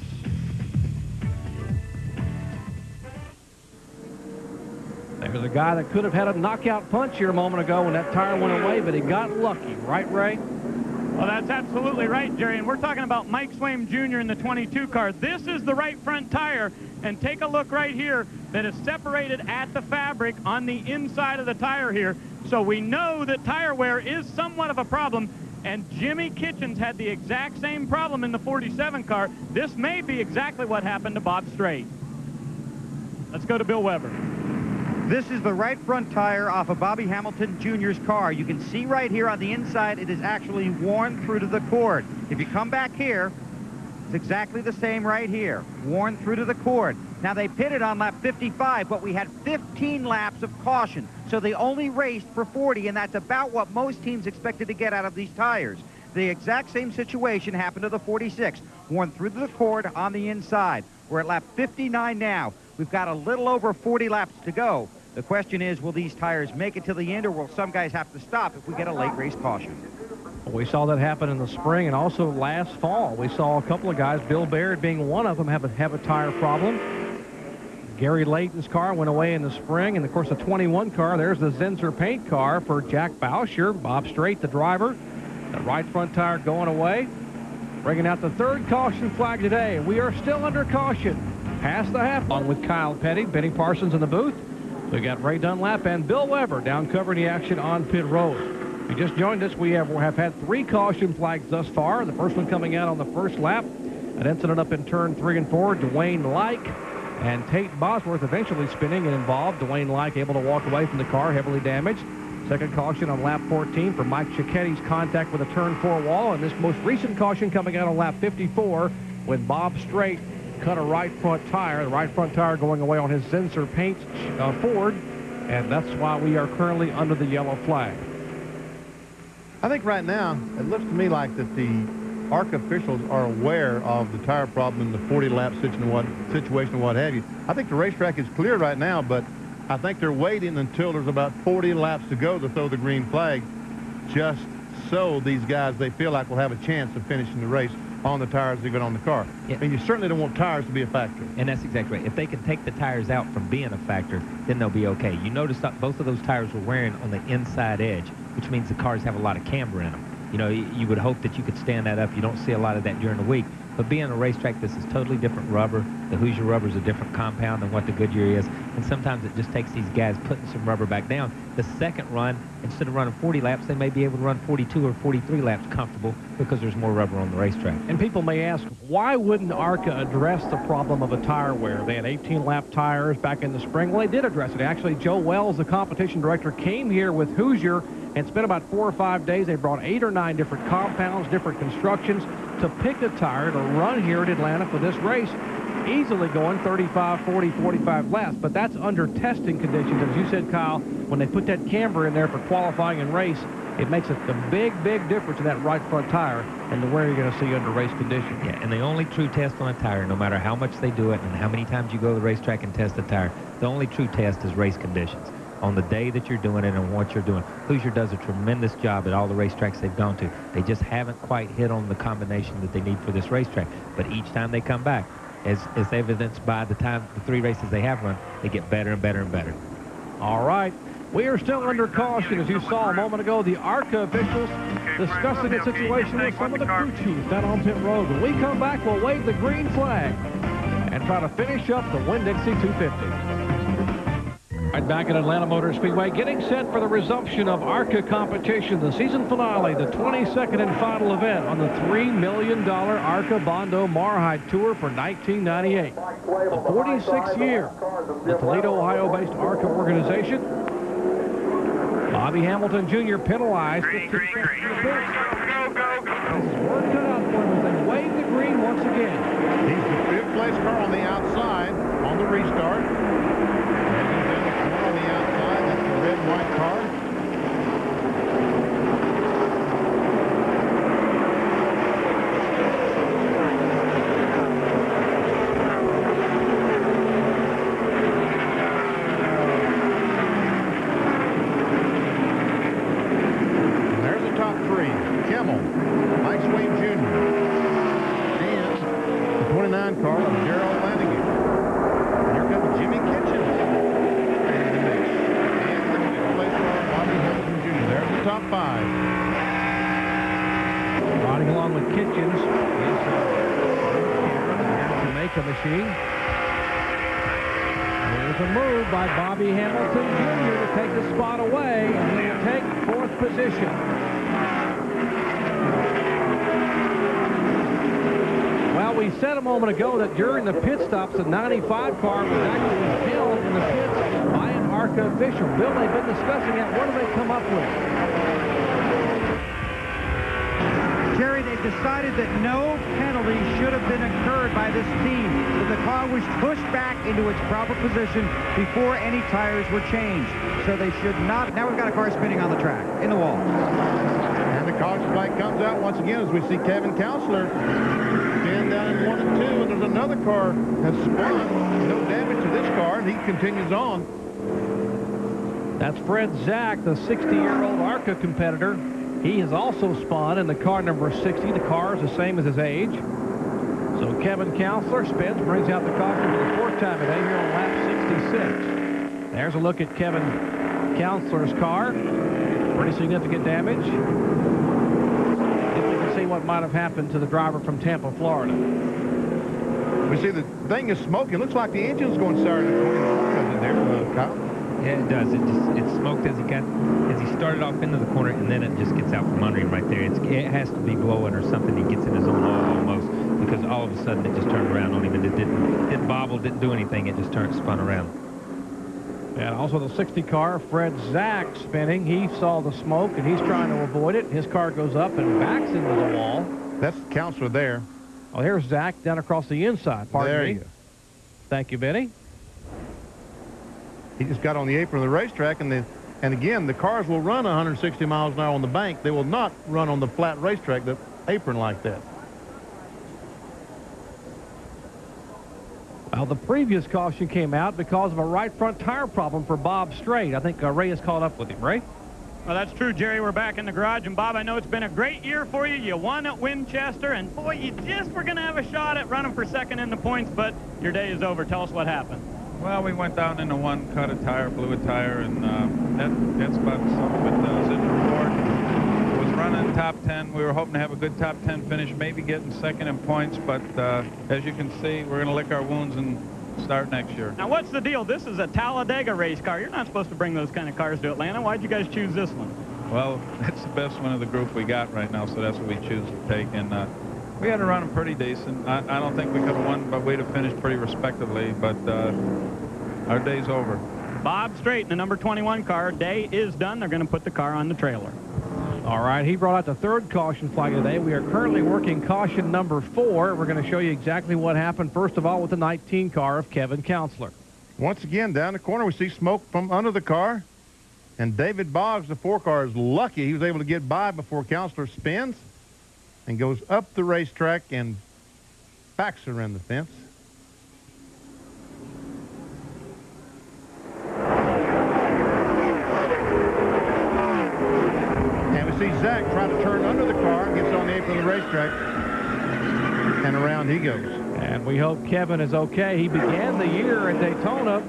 There's a guy that could have had a knockout punch here a moment ago when that tire went away, but he got lucky. Right, Ray? Well, that's absolutely right, Jerry. And we're talking about Mike Swaim Jr. in the 22 car. This is the right front tire. And take a look right here that is separated at the fabric on the inside of the tire here. So we know that tire wear is somewhat of a problem. And Jimmy Kitchens had the exact same problem in the 47 car. This may be exactly what happened to Bob Strait. Let's go to Bill Weber. This is the right front tire off of Bobby Hamilton Jr.'s car. You can see right here on the inside, it is actually worn through to the cord. If you come back here, it's exactly the same right here, worn through to the cord. Now, they pitted on lap 55, but we had 15 laps of caution, so they only raced for 40, and that's about what most teams expected to get out of these tires. The exact same situation happened to the 46, worn through to the cord on the inside. We're at lap 59 now. We've got a little over 40 laps to go. The question is, will these tires make it to the end, or will some guys have to stop if we get a late race caution? We saw that happen in the spring and also last fall. We saw a couple of guys, Bill Baird being one of them, have a, have a tire problem. Gary Layton's car went away in the spring, and of course the 21 car, there's the Zinsser paint car for Jack Bowsher, Bob Strait, the driver. The right front tire going away. Bringing out the third caution flag today. We are still under caution. Past the half on with Kyle Petty, Benny Parsons in the booth. We got Ray Dunlap and Bill Weber down covering the action on pit road. If you just joined us, we have, have had three caution flags thus far. The first one coming out on the first lap. An incident up in turn three and four. Dwayne Leik and Tate Bosworth eventually spinning and involved. Dwayne Leik able to walk away from the car, heavily damaged. Second caution on lap 14 for Mike Cicchetti's contact with a turn four wall. And this most recent caution coming out on lap 54 when Bob Strait cut a right front tire, the right front tire going away on his Zinsser paint uh, Ford, and that's why we are currently under the yellow flag. I think right now, it looks to me like that the ARC officials are aware of the tire problem in the 40-lap situation and what have you. I think the racetrack is clear right now, but I think they're waiting until there's about 40 laps to go to throw the green flag, just so these guys, they feel like will have a chance of finishing the race on the tires even on the car. Yeah. I mean, you certainly don't want tires to be a factor. And that's exactly right. If they can take the tires out from being a factor, then they'll be okay. You notice that both of those tires were wearing on the inside edge, which means the cars have a lot of camber in them. You know, you, you would hope that you could stand that up. You don't see a lot of that during the week. But being a racetrack, this is totally different rubber. The Hoosier rubber is a different compound than what the Goodyear is. And sometimes it just takes these guys putting some rubber back down. The second run, instead of running 40 laps, they may be able to run 42 or 43 laps comfortable because there's more rubber on the racetrack. And people may ask, why wouldn't ARCA address the problem of a tire wear? They had 18-lap tires back in the spring. Well, they did address it. Actually, Joe Wells, the competition director, came here with Hoosier and spent about four or five days. They brought eight or nine different compounds, different constructions to pick a tire to run here at Atlanta for this race. Easily going 35, 40, 45 laps, but that's under testing conditions. As you said, Kyle, when they put that camber in there for qualifying and race, it makes a, big, big difference in that right front tire and the wear you're going to see under race conditions. Yeah, and the only true test on a tire, no matter how much they do it and how many times you go to the racetrack and test a tire, the only true test is race conditions on the day that you're doing it and what you're doing. Hoosier does a tremendous job at all the racetracks they've gone to. They just haven't quite hit on the combination that they need for this racetrack. But each time they come back, as, as evidenced by the time the three races they have run, they get better and better and better. All right. We are still under caution, as you saw a moment ago. The ARCA officials discussing the situation with some of the crew chiefs down on pit road. When we come back, we'll wave the green flag and try to finish up the Winn-Dixie 250. Right back at Atlanta Motor Speedway, getting set for the resumption of ARCA competition, the season finale, the 22nd and final event on the $3 million ARCA Bondo Marhide Tour for 1998. The 46th year, the Toledo, Ohio-based ARCA organization. Bobby Hamilton Jr. penalized. Green, green, green. Go, go, go. This is work cut out for him as they wave the green once again. He's the fifth place car on the outside on the restart red and white car. there's the top three. Kimmel, Mike Swaim Jr., and the 29 car of Gerald. Here comes Jimmy Kitchens. top five. Riding along with Kitchens is uh, Jamaica machine. There's a move by Bobby Hamilton Jr. to take the spot away, and he will take fourth position. Well, we said a moment ago that during the pit stops, the 95 car was actually killed in the pits by an ARCA official. Bill, they've been discussing that. What do they come up with? Jerry, they've decided that no penalty should have been incurred by this team. That the car was pushed back into its proper position before any tires were changed. So they should not. Now we've got a car spinning on the track, in the wall. And the caution light comes out once again as we see Kevin Counselor stand down in one and two. And there's another car has spun. No damage to this car, and he continues on. That's Fred Zack, the 60-year-old ARCA competitor. He has also spun in the car number 60. The car is the same as his age. So Kevin Counselor spins, brings out the caution for the fourth time today here on lap 66. There's a look at Kevin Counselor's car. Pretty significant damage. If we can see what might have happened to the driver from Tampa, Florida. We see the thing is smoking. Looks like the engine's going sour in the corner, there, Kyle? Yeah, it does. It just it smoked as he got as he started off into the corner, and then it just gets out from under him right there. It's, it has to be blowing or something. He gets in his own oil almost because all of a sudden it just turned around on him, and it didn't didn't bobble, didn't do anything. It just turned spun around. And also the 60 car, Fred Zack spinning. He saw the smoke, and he's trying to avoid it. His car goes up and backs into the wall. That's the counselor there. Oh, here's Zack down across the inside. Pardon there me. you go. Thank you, Benny. He just got on the apron of the racetrack, and the and again, the cars will run 160 miles an hour on the bank. They will not run on the flat racetrack, the apron like that. Well, the previous caution came out because of a right front tire problem for Bob Strait. I think uh, Ray has caught up with him. Ray? Well, that's true, Jerry. We're back in the garage. And, Bob, I know it's been a great year for you. You won at Winchester. And, boy, you just were going to have a shot at running for second in the points, but your day is over. Tell us what happened. Well, we went down into one, cut a tire, blew a tire, and uh, that, that's about some of it. Uh, Zimmer was running top 10. We were hoping to have a good top 10 finish, maybe getting second in points, but uh, as you can see, we're going to lick our wounds and start next year. Now, what's the deal? This is a Talladega race car. You're not supposed to bring those kind of cars to Atlanta. Why'd you guys choose this one? Well, that's the best one of the group we got right now, so that's what we choose to take. And uh, we had to run them pretty decent. I, I don't think we could have won, but we'd have finished pretty respectively. But uh, our day's over. Bob Strait in the number 21 car. Day is done. They're going to put the car on the trailer. All right, he brought out the third caution flag today. We are currently working caution number four. We're going to show you exactly what happened, first of all, with the 19 car of Kevin Counselor. Once again, down the corner, we see smoke from under the car. And David Boggs, the four car, is lucky he was able to get by before Counselor spins and goes up the racetrack and backs around the fence. And we see Zack try to turn under the car, gets on the apron of the racetrack, and around he goes. And we hope Kevin is okay. He began the year at Daytona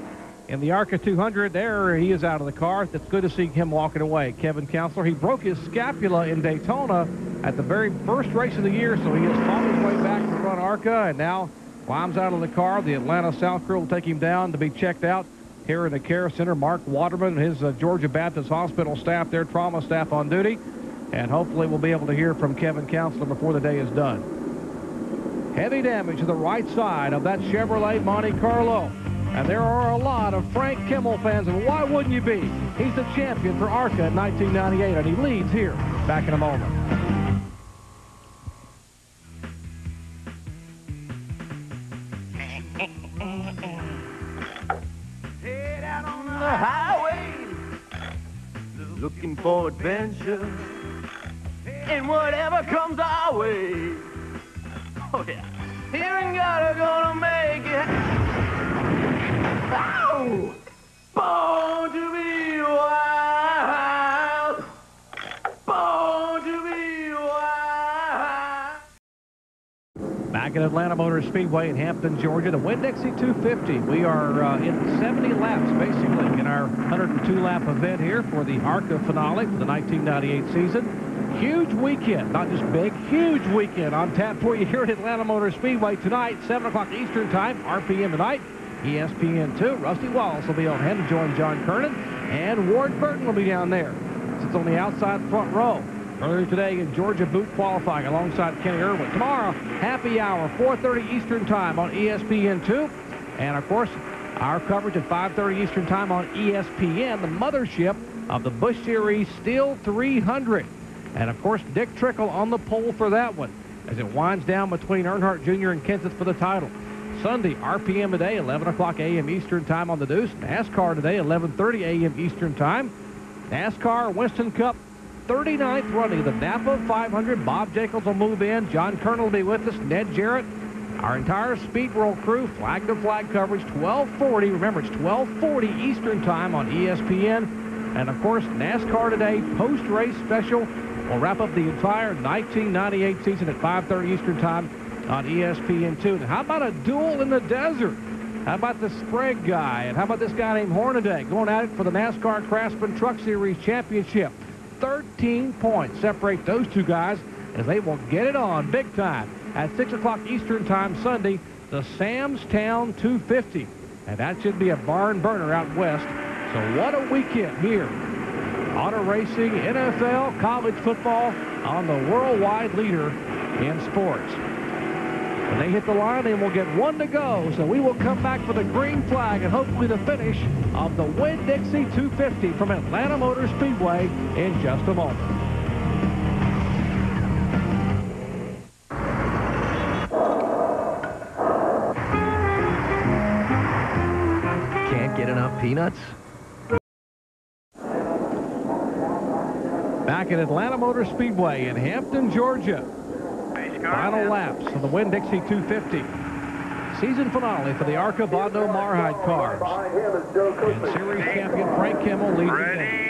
in the ARCA 200. There he is out of the car. It's good to see him walking away. Kevin Counselor, he broke his scapula in Daytona at the very first race of the year, so he has fought his way back to run ARCA and now climbs out of the car. The Atlanta South crew will take him down to be checked out here in the care center. Mark Waterman and his uh, Georgia Baptist Hospital staff, their trauma staff on duty. And hopefully we'll be able to hear from Kevin Counselor before the day is done. Heavy damage to the right side of that Chevrolet Monte Carlo. And there are a lot of Frank Kimmel fans, and why wouldn't you be? He's the champion for ARCA in 1998, and he leads here. Back in a moment. Head out on the highway, looking for adventure, and whatever comes our way. Oh yeah, here and gotta gonna make it. Born to be wild, born to be wild. Back at Atlanta Motor Speedway in Hampton, Georgia, the Winn-Dixie 250. We are uh, in 70 laps, basically, in our 102-lap event here for the ARCA finale for the 1998 season. Huge weekend, not just big, huge weekend on tap for you here at Atlanta Motor Speedway tonight, 7 o'clock Eastern Time, RPM tonight. E ESPN2. Rusty Wallace will be on hand to join John Kernan, and Ward Burton will be down there. Sits on the outside front row. Earlier today in Georgia boot qualifying alongside Kenny Irwin. Tomorrow, happy hour, 4.30 Eastern Time on E ESPN2. And, of course, our coverage at 5.30 Eastern Time on ESPN, the mothership of the Busch Series Stihl 300. And, of course, Dick Trickle on the pole for that one as it winds down between Earnhardt Jr. and Kenseth for the title. Sunday, RPM today, 11 o'clock a.m. Eastern Time on the Deuce. NASCAR today, 11.30 a.m. Eastern Time. NASCAR Winston Cup 39th running of the Napa 500. Bob Jacobs will move in. John Kernan will be with us. Ned Jarrett. Our entire Speed World crew, flag to flag coverage, 1240. Remember, it's 1240 Eastern Time on ESPN. And of course, NASCAR today, post-race special. We'll wrap up the entire 1998 season at 5.30 Eastern Time on E ESPN2. How about a duel in the desert? How about the Sprague guy? And how about this guy named Hornaday going at it for the NASCAR Craftsman Truck Series Championship? 13 points separate those two guys as they will get it on big time at 6 o'clock Eastern Time Sunday, the Sam's Town 250. And that should be a barn burner out west. So what a weekend here. Auto racing, NFL, college football on the worldwide leader in sports. When they hit the line, they will get one to go. So we will come back for the green flag and hopefully the finish of the Winn-Dixie 250 from Atlanta Motor Speedway in just a moment. Can't get enough peanuts? Back at Atlanta Motor Speedway in Hampton, Georgia. Final laps of the Winn-Dixie 250. Season finale for the ARCA Bondo Marhide cars. And series champion Frank Kimmel leads the game.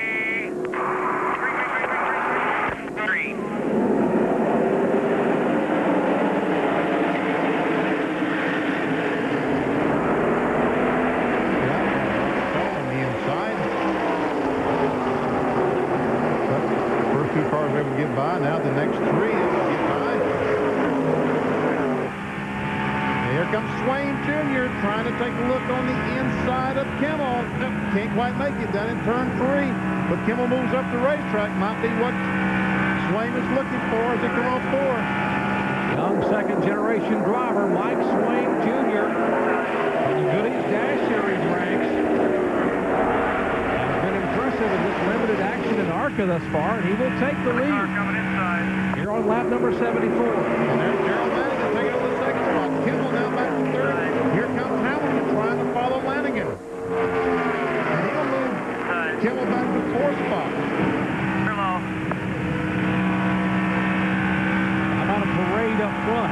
on the inside. But first two cars able to get by. Now the next three able to get by. And here comes Swaim Jr. trying to take a look on the inside of Kimmel. Nope, can't it down in turn three. But Kimmel moves up the racetrack. Might be what Swaim is looking for as they come off four. Young second-generation driver Mike Swaim Jr. from the Goody's Dash Series ranks. Has been impressive in this limited action in ARCA thus far, and he will take the lead. Here on lap number 74. And there's Gerald Lanigan taking over the second spot. Kimmel now back to third. Here comes Hamilton trying to follow Lanigan. And he'll move Kimmel back to fourth spot. How about a parade up front?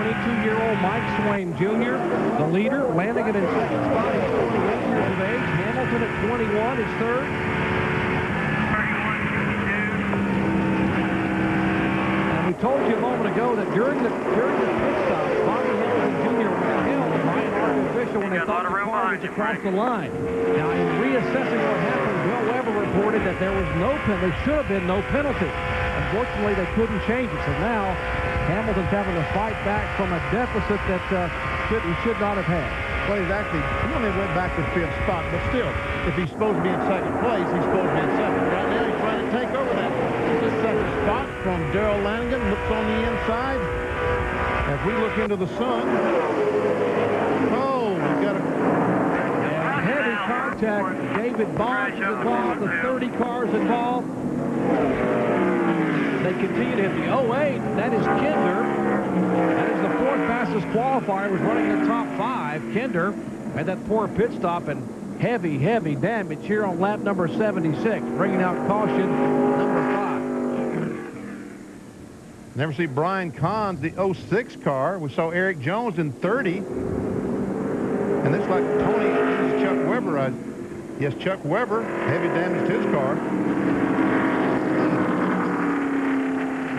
22-year-old Mike Swaim Jr., the leader, Lanigan in second spot. He's 28 years of age. Hamilton at 21 is third. And we told you a moment ago that during the during the pit stop, Bobby Hamilton Jr. was held by an official when they thought the car was across the line. Now, in reassessing what happened, Bill Weber reported that there was no penalty. There should have been no penalty. Unfortunately, they couldn't change it. So now Hamilton's having to fight back from a deficit that uh, should, he should not have had. place. Actually, he only went back to fifth spot, but still, if he's supposed to be in second place, he's supposed to be in second. Right now, he's trying to take over that second spot from Darrell Lanigan. Looks on the inside. As we look into the sun. Oh, we got a And heavy contact. David Boggs is involved. The 30 cars involved. They continue to hit the 08. That is Kinder. That is the fourth fastest qualifier. Was running in the top five. Kinder had that poor pit stop and heavy, heavy damage here on lap number 76, bringing out caution number five. Never see Brian Kahns, the 06 car. We saw Eric Jones in 30. And this like Tony, this is Chuck Weber. Uh, yes, Chuck Weber, heavy damage to his car.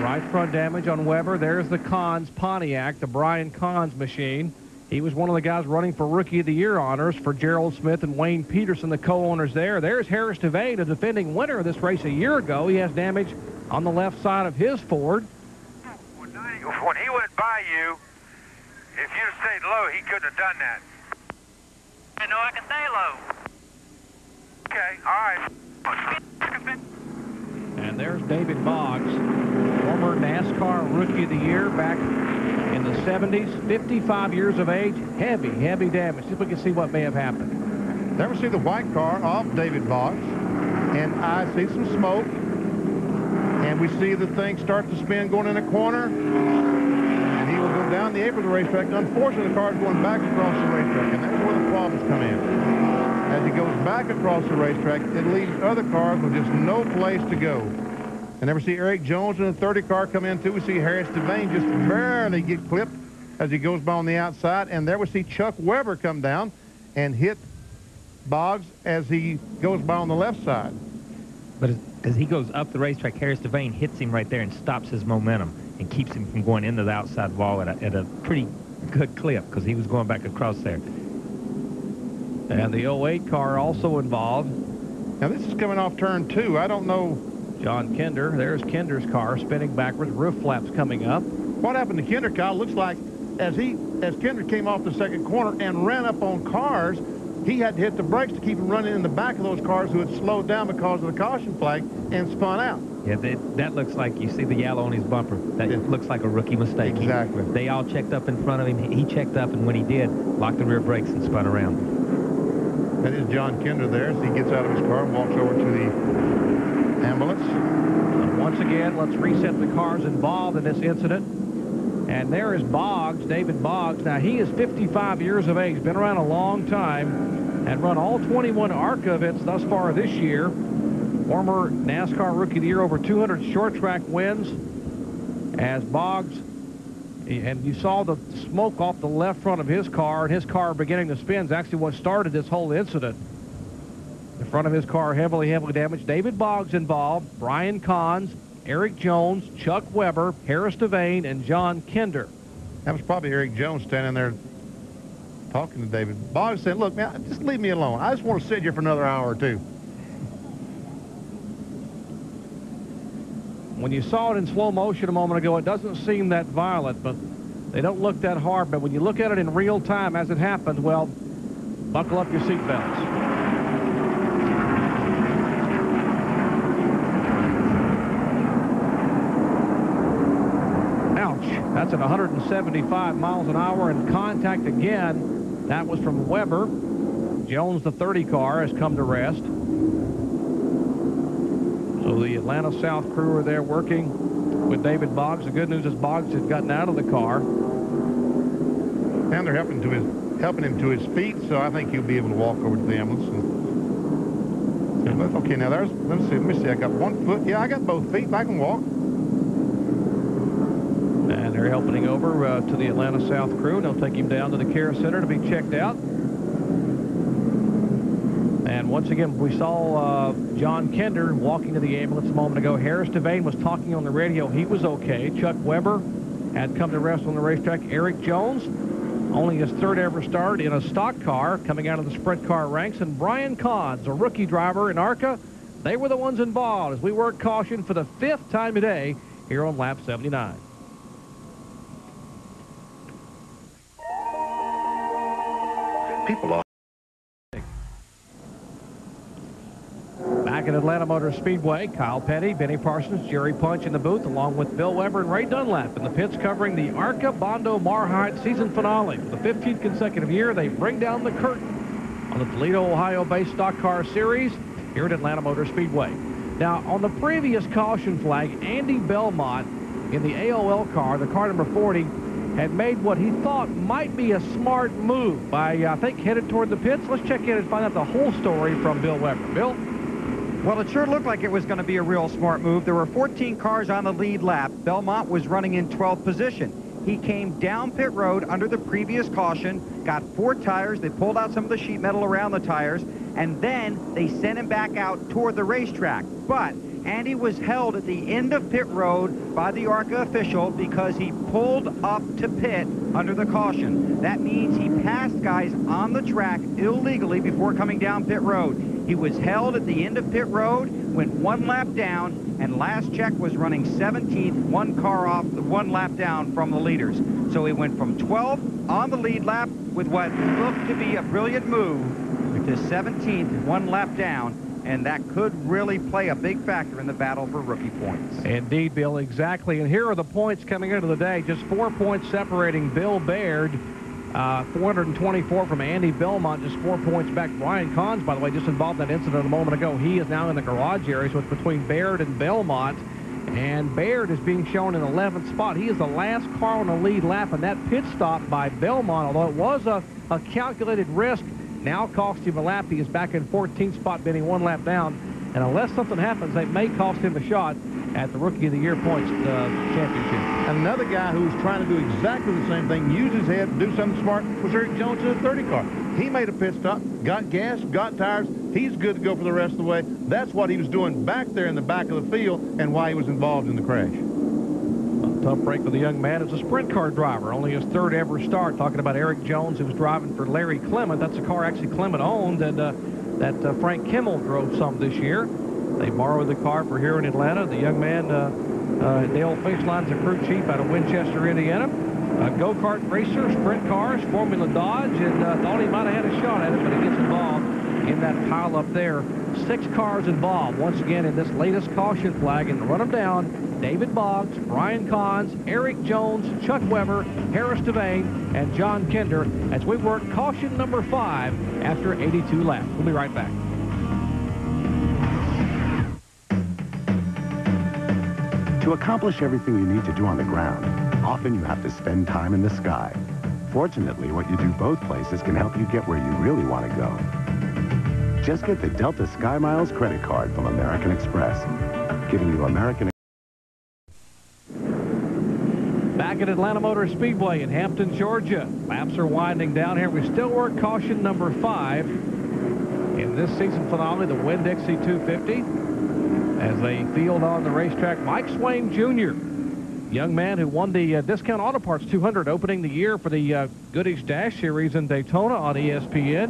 Right front damage on Weber. There's the Cons Pontiac, the Brian Cons machine. He was one of the guys running for Rookie of the Year honors for Gerald Smith and Wayne Peterson, the co-owners there. There's Harris DeVane, the defending winner of this race a year ago. He has damage on the left side of his Ford. When he went by you, if you'd stayed low, he couldn't have done that. I know I can stay low. Okay, all right. And there's David Boggs, former NASCAR Rookie of the Year back in the 70s, 55 years of age, heavy, heavy damage. See if we can see what may have happened. Never see the white car off David Boggs. And I see some smoke. And we see the thing start to spin going in a corner. And he will go down the apron of the racetrack. Unfortunately, the car's going back across the racetrack. And that's where the problems come in. As he goes back across the racetrack, it leaves other cars with just no place to go. And never see Eric Jones in the 30 car come in too. We see Harris Devane just barely get clipped as he goes by on the outside. And there we see Chuck Weber come down and hit Boggs as he goes by on the left side. But as, as he goes up the racetrack, Harris Devane hits him right there and stops his momentum and keeps him from going into the outside wall at a, at a pretty good clip because he was going back across there. And the 08 car also involved. Now this is coming off turn two. I don't know. John Kinder. There's Kinder's car spinning backwards. Roof flaps coming up. What happened to Kinder, Kyle? Looks like as he as Kinder came off the second corner and ran up on cars, he had to hit the brakes to keep him running in the back of those cars who had slowed down because of the caution flag and spun out. Yeah, that, that looks like you see the yellow on his bumper. That looks like a rookie mistake. He- Exactly. they all checked up in front of him. He checked up, and when he did, locked the rear brakes and spun around. That is John Kinder there as he gets out of his car and walks over to the ambulance. And once again, let's reset the cars involved in this incident. And there is Boggs, David Boggs. Now, he is 55 years of age, been around a long time, and run all 21 ARCA events thus far this year. Former NASCAR Rookie of the Year, over 200 short track wins. As Boggs, and you saw the smoke off the left front of his car, and his car beginning to spin is actually what started this whole incident. The front of his car heavily, heavily damaged. David Boggs involved, Brian Cons, Eric Jones, Chuck Weber, Harris Devane, and John Kinder. That was probably Eric Jones standing there talking to David. Boggs said, look, man, just leave me alone. I just want to sit here for another hour or two. When you saw it in slow motion a moment ago, it doesn't seem that violent, but they don't look that hard. But when you look at it in real time as it happens, well, buckle up your seatbelts. Ouch. That's at 175 miles an hour and contact again. That was from Weber. Jones, the 30 car, has come to rest. So the Atlanta South crew are there working with David Boggs. The good news is Boggs has gotten out of the car. And they're helping to his helping him to his feet, so I think he'll be able to walk over to the ambulance. And, okay, now there's let's see, let me see. I got one foot. Yeah, I got both feet. I can walk. And they're helping him over uh, to the Atlanta South crew. They'll take him down to the care center to be checked out. Once again, we saw uh, John Kinder walking to the ambulance a moment ago. Harris Devane was talking on the radio. He was okay. Chuck Weber had come to rest on the racetrack. Eric Jones, only his third ever start in a stock car, coming out of the sprint car ranks. And Brian Cons, a rookie driver in ARCA, they were the ones involved as we work caution for the fifth time today here on lap 79. people off. Back at Atlanta Motor Speedway, Kyle Petty, Benny Parsons, Jerry Punch in the booth, along with Bill Weber and Ray Dunlap in the pits covering the ARCA Bondo Mar-Hyde season finale. For the 15th consecutive year, they bring down the curtain on the Toledo, Ohio-based stock car series here at Atlanta Motor Speedway. Now, on the previous caution flag, Andy Belmont in the AOL car, the car number 40, had made what he thought might be a smart move by, I think, headed toward the pits. Let's check in and find out the whole story from Bill Weber. Bill? Well, it sure looked like it was going to be a real smart move. There were 14 cars on the lead lap. Belmont was running in 12th position. He came down pit road under the previous caution, got four tires. They pulled out some of the sheet metal around the tires, and then they sent him back out toward the racetrack. But Andy was held at the end of pit road by the ARCA official because he pulled up to pit under the caution. That means he passed guys on the track illegally before coming down pit road. He was held at the end of pit road, went one lap down, and last check was running 17th, one car off, the one lap down from the leaders. So he went from 12th on the lead lap with what looked to be a brilliant move to 17th, one lap down, and that could really play a big factor in the battle for rookie points. Indeed, Bill, exactly. And here are the points coming into the day. Just four points separating Bill Baird. Uh, 424 from Andy Belmont, just four points back. Brian Kahns, by the way, just involved in that incident a moment ago. He is now in the garage area, so it's between Baird and Belmont. And Baird is being shown in 11th spot. He is the last car on the lead lap, and that pit stop by Belmont, although it was a, a calculated risk, now cost him a lap. He is back in 14th spot, bending one lap down. And unless something happens, they may cost him a shot at the Rookie of the Year points uh, championship. Another guy who was trying to do exactly the same thing, use his head, do something smart, was Eric Jones in the 30 car. He made a pit stop, got gas, got tires. He's good to go for the rest of the way. That's what he was doing back there in the back of the field and why he was involved in the crash. A tough break for the young man as a sprint car driver. Only his third ever start. Talking about Eric Jones, who was driving for Larry Clement. That's a car actually Clement owned and uh, that uh, Frank Kimmel drove some this year. They borrowed the car for here in Atlanta. The young man, uh, uh, Dale Finchline's a crew chief out of Winchester, Indiana. A go-kart racer, sprint cars, Formula Dodge, and uh, thought he might have had a shot at it, but he gets involved in that pile up there. Six cars involved, once again, in this latest caution flag. And run them down, David Boggs, Brian Kahns, Eric Jones, Chuck Weber, Harris Devane, and John Kinder as we work caution number five after 82 laps. We'll be right back. To accomplish everything you need to do on the ground, often you have to spend time in the sky. Fortunately, what you do both places can help you get where you really want to go. Just get the Delta Sky Miles credit card from American Express, giving you American Back at Atlanta Motor Speedway in Hampton, Georgia. Laps are winding down here. We still work caution number five in this season finale, the Winn-Dixie 250 as they field on the racetrack Mike Swaim Jr., young man who won the uh, Discount Auto Parts 200 opening the year for the uh, Goody's Dash Series in Daytona on ESPN.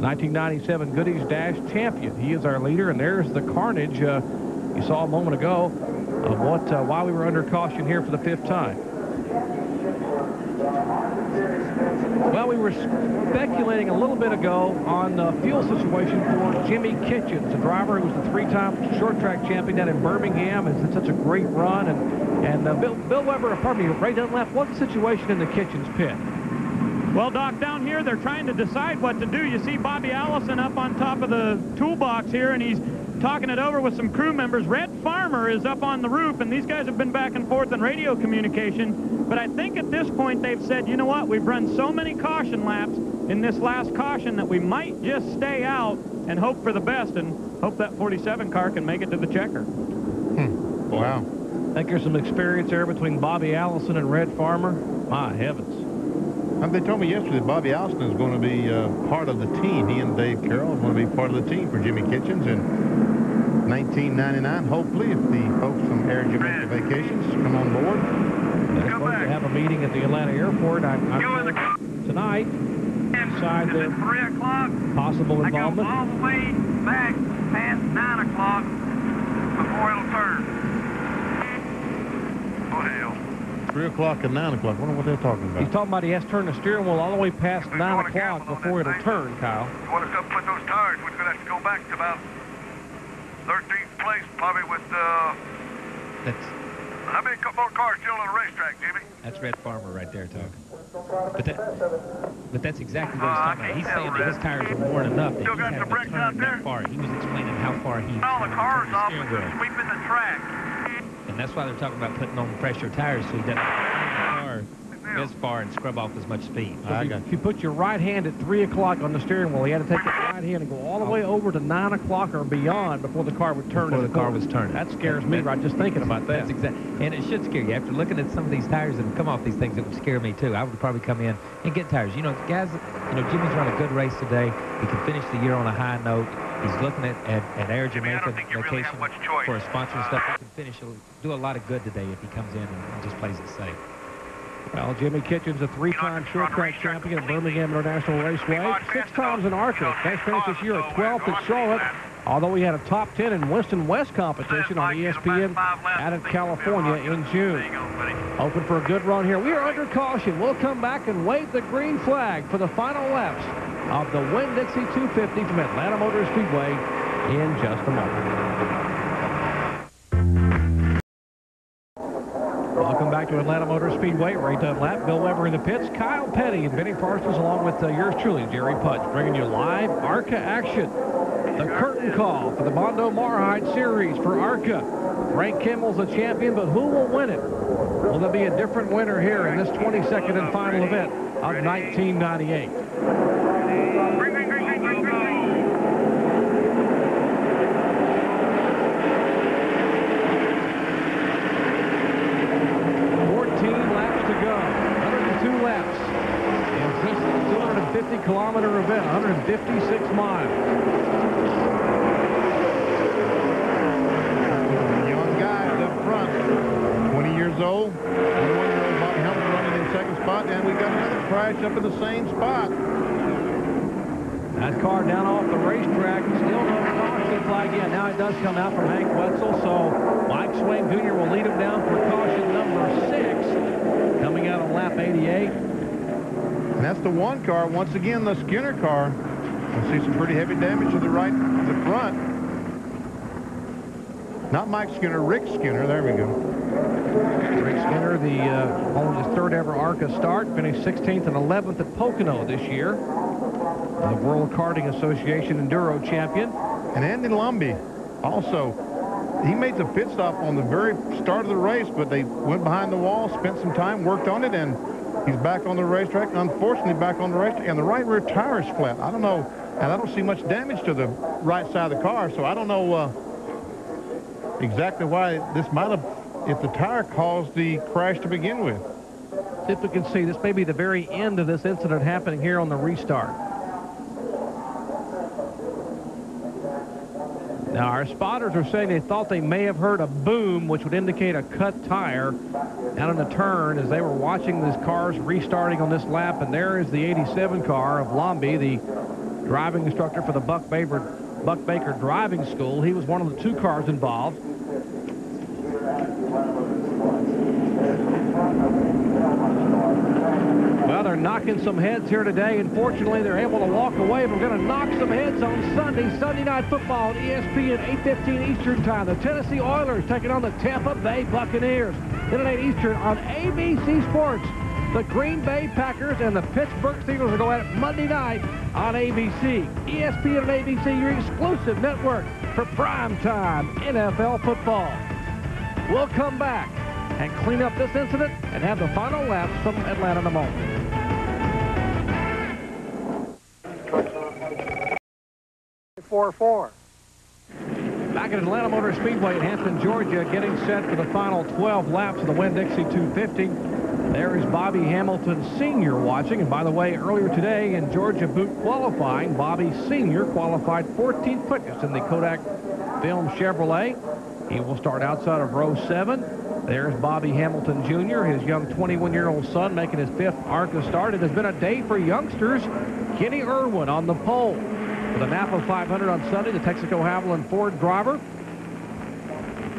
1997 Goody's Dash champion. He is our leader, and there's the carnage uh, you saw a moment ago of what uh, why we were under caution here for the fifth time. Well, we were speculating a little bit ago on the fuel situation for Jimmy Kitchens, a driver who was the three-time short track champion down in Birmingham. Has had such a great run. And, and uh, Bill, Bill Weber, pardon me, Ray Dunlap, what's the situation in the Kitchens pit? Well, Doc, down here they're trying to decide what to do. You see Bobby Allison up on top of the toolbox here, and he's talking it over with some crew members. Red Farmer is up on the roof, and these guys have been back and forth in radio communication. But I think at this point they've said, you know what, we've run so many caution laps in this last caution that we might just stay out and hope for the best and hope that 47 car can make it to the checker. Hmm. Wow. I think there's some experience there between Bobby Allison and Red Farmer. My heavens. And they told me yesterday that Bobby Allison is going to be uh, part of the team. He and Dave Carroll are going to be part of the team for Jimmy Kitchens in 1999. Hopefully, if the folks from Air Jamaica Vacations come on board. They're supposed to have a meeting at the Atlanta airport I'm, I'm tonight. Decide the three o'clock. possible involvement. I go all the way back past nine o'clock before it'll turn. Oh hell. 3 o'clock and 9 o'clock. I wonder what they're talking about. He's talking about he has to turn the steering wheel all the way past 9 o'clock before it'll turn, Kyle. You want us to put those tires, we're going to have to go back to about 13th place, probably with, uh, That's how many more cars still on the racetrack, Jimmy? that's Red Farmer right there talking. But that, but that's exactly what he's ah, talking about. He's saying that his tires are worn enough that Still he got the to brakes out there? that far. He was explaining how far he All the cars the off, steering we're wheel. sweeping the track. And that's why they're talking about putting on pressure tires so he doesn't car as far and scrub off as much speed. So if, you, if you put your right hand at 3 o'clock on the steering wheel, you had to take his right hand and go all the way oh. over to 9 o'clock or beyond before the car would turn. Before in the car corner. was turning. That scares me right just thinking about that. That's exactly, and it should scare you. After looking at some of these tires that have come off these things, it would scare me too. I would probably come in and get tires. You know, guys, you know, Jimmy's run a good race today. He can finish the year on a high note. He's looking at, at, at Air Jamaica vacation for a sponsor and stuff. He can finish, a- do a lot of good today if he comes in and, and just plays it safe. Well, Jimmy Kitchens, a three-time short track champion at Birmingham International Raceway, six times in ARCA. Best finish this year at 12th at Charlotte, although he had a top 10 in Winston West competition on ESPN out of California in June. Hoping for a good run here. We are under caution. We'll come back and wave the green flag for the final laps of the Winn-Dixie 250 from Atlanta Motor Speedway in just a moment. Back to Atlanta Motor Speedway. Ray Dunlap, Bill Weber in the pits, Kyle Petty and Benny Parsons along with uh, yours truly, Jerry Punch, bringing you live ARCA action. The curtain call for the Bondo Mar-Hyde Series for ARCA. Frank Kimmel's the champion, but who will win it? Will there be a different winner here in this 22nd and final event of 1998? Fourteen laps to go. 102 laps. In this 250 kilometer event, 156 miles. Young guys up front, 20 years old. 21-year-old Bobby Hamilton running in second spot, and we got another crash up in the same spot. That car down off the racetrack, still no caution flag yet. Now it does come out from Hank Wetzel, so Mike Swaim Jr. will lead him down for caution number six, coming out on lap 88. And that's the one car. Once again, the Skinner car. We'll see some pretty heavy damage to the right, the front. Not Mike Skinner, Rick Skinner. There we go. Rick Skinner, the uh, his third ever ARCA start, finished 16th and 11th at Pocono this year. The World Karting Association Enduro champion. And Andy Lumby also. He made the pit stop on the very start of the race, but they went behind the wall, spent some time, worked on it, and he's back on the racetrack. Unfortunately, back on the racetrack, and the right rear tire is flat. I don't know, and I don't see much damage to the right side of the car, so I don't know uh, exactly why this might have, if the tire caused the crash to begin with. See if we can see. This may be the very end of this incident happening here on the restart. Now, our spotters are saying they thought they may have heard a boom, which would indicate a cut tire out in the turn as they were watching these cars restarting on this lap. And there is the 87 car of Lomby, the driving instructor for the Buck Baker, Buck Baker Driving School. He was one of the two cars involved. Well, they're knocking some heads here today, and fortunately, they're able to walk away. We're going to knock some heads on Sunday, Sunday Night Football at ESPN 8:15 Eastern Time. The Tennessee Oilers taking on the Tampa Bay Buccaneers. Then at 8 Eastern on ABC Sports. The Green Bay Packers and the Pittsburgh Steelers are going at it Monday night on ABC. ESPN and ABC, your exclusive network for primetime NFL football. We'll come back and clean up this incident and have the final laps from Atlanta in a moment. Back at Atlanta Motor Speedway in Hampton, Georgia, getting set for the final 12 laps of the Winn-Dixie 250. There is Bobby Hamilton Sr. watching. And by the way, earlier today in Georgia boot qualifying, Bobby Sr. qualified 14th quickest in the Kodak Film Chevrolet. He will start outside of row 7. There's Bobby Hamilton Jr., his young 21-year-old son making his fifth ARCA start. It has been a day for youngsters. Kenny Irwin on the pole. For the Napa 500 on Sunday, the Texaco Havoline Ford driver.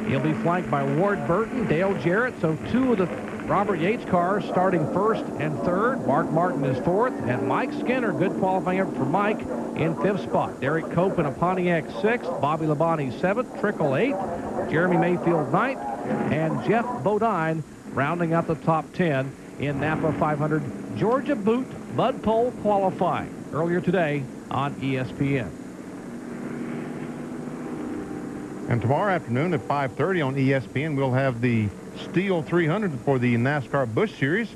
He'll be flanked by Ward Burton, Dale Jarrett. So two of the Robert Yates cars starting first and third. Mark Martin is fourth. And Mike Skinner, good qualifying effort for Mike, in fifth spot. Derrike Cope in a Pontiac sixth. Bobby Labonte seventh. Trickle eighth. Jeremy Mayfield ninth. And Geoff Bodine rounding out the top 10 in Napa 500 Georgia Boot Mud Pole qualifying earlier today on ESPN. And tomorrow afternoon at 5.30 on ESPN, we'll have the Stihl 300 for the NASCAR Busch Series.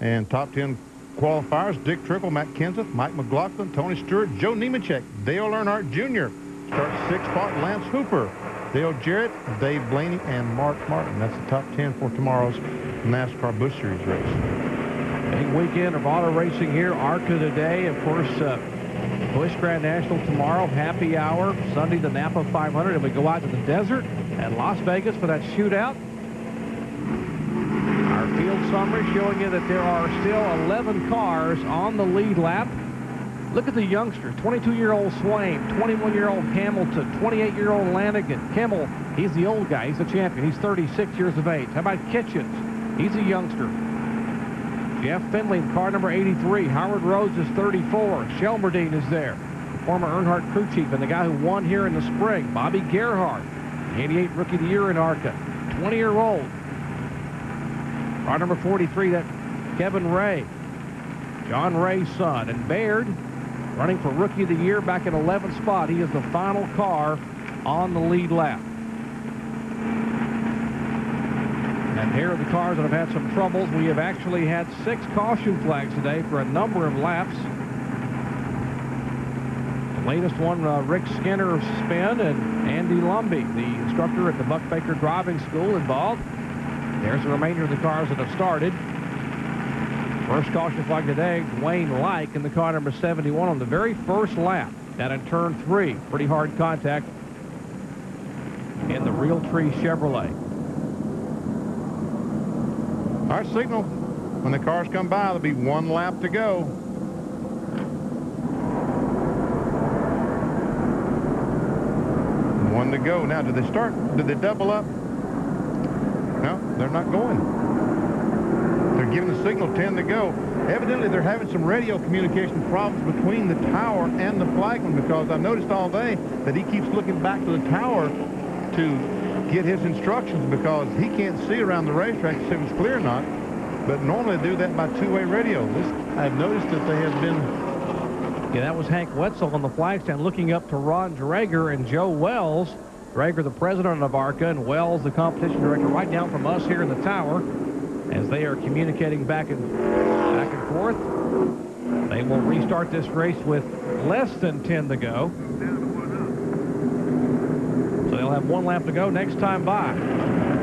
And top 10 qualifiers, Dick Trickle, Matt Kenseth, Mike McLaughlin, Tony Stewart, Joe Nemechek, Dale Earnhardt Jr. Start sixth spot, Lance Hooper, Dale Jarrett, Dave Blaney, and Mark Martin. That's the top 10 for tomorrow's NASCAR Busch Series race. Big weekend of auto racing here. ARCA today, of course, uh, Busch Grand National tomorrow, happy hour. Sunday, the Napa 500. And we go out to the desert at Las Vegas for that shootout. Our field summary showing you that there are still 11 cars on the lead lap. Look at the youngsters, 22-year-old Swaim, 21-year-old Hamilton, 28-year-old Lanigan. Kimmel, he's the old guy. He's the champion. He's 36 years of age. How about Kitchens? He's a youngster. Jeff Finley, car number 83. Howard Rhodes is 34. Shelmerdine is there. Former Earnhardt crew chief and the guy who won here in the spring. Bobby Gerhart, 88 Rookie of the Year in ARCA. 20-year-old. Car number 43, that Kevin Ray. John Ray's son. And Baird, running for Rookie of the Year back in 11th spot. He is the final car on the lead lap. And here are the cars that have had some troubles. We have actually had six caution flags today for a number of laps. The latest one, uh, Rick Skinner Spin and Andy Lumby, the instructor at the Buck Baker Driving School involved. There's the remainder of the cars that have started. First caution flag today, Wayne Leik in the car number 71 on the very first lap. Down in turn three, pretty hard contact in the Realtree Chevrolet. Our signal, when the cars come by, there'll be one lap to go. One to go. Now, do they start, Do they double up? No, they're not going. They're giving the signal 10 to go. Evidently, they're having some radio communication problems between the tower and the flagman because I've noticed all day that he keeps looking back to the tower to get his instructions because he can't see around the racetrack if it's clear or not. But normally they do that by two-way radio. This, I've noticed that they have been Yeah, that was Hank Wetzel on the flag stand looking up to Ron Drager and Joe Wells. Drager, the president of ARCA, and Wells, the competition director, right down from us here in the tower as they are communicating back and back and forth. They will restart this race with less than 10 to go. They'll have one lap to go next time by.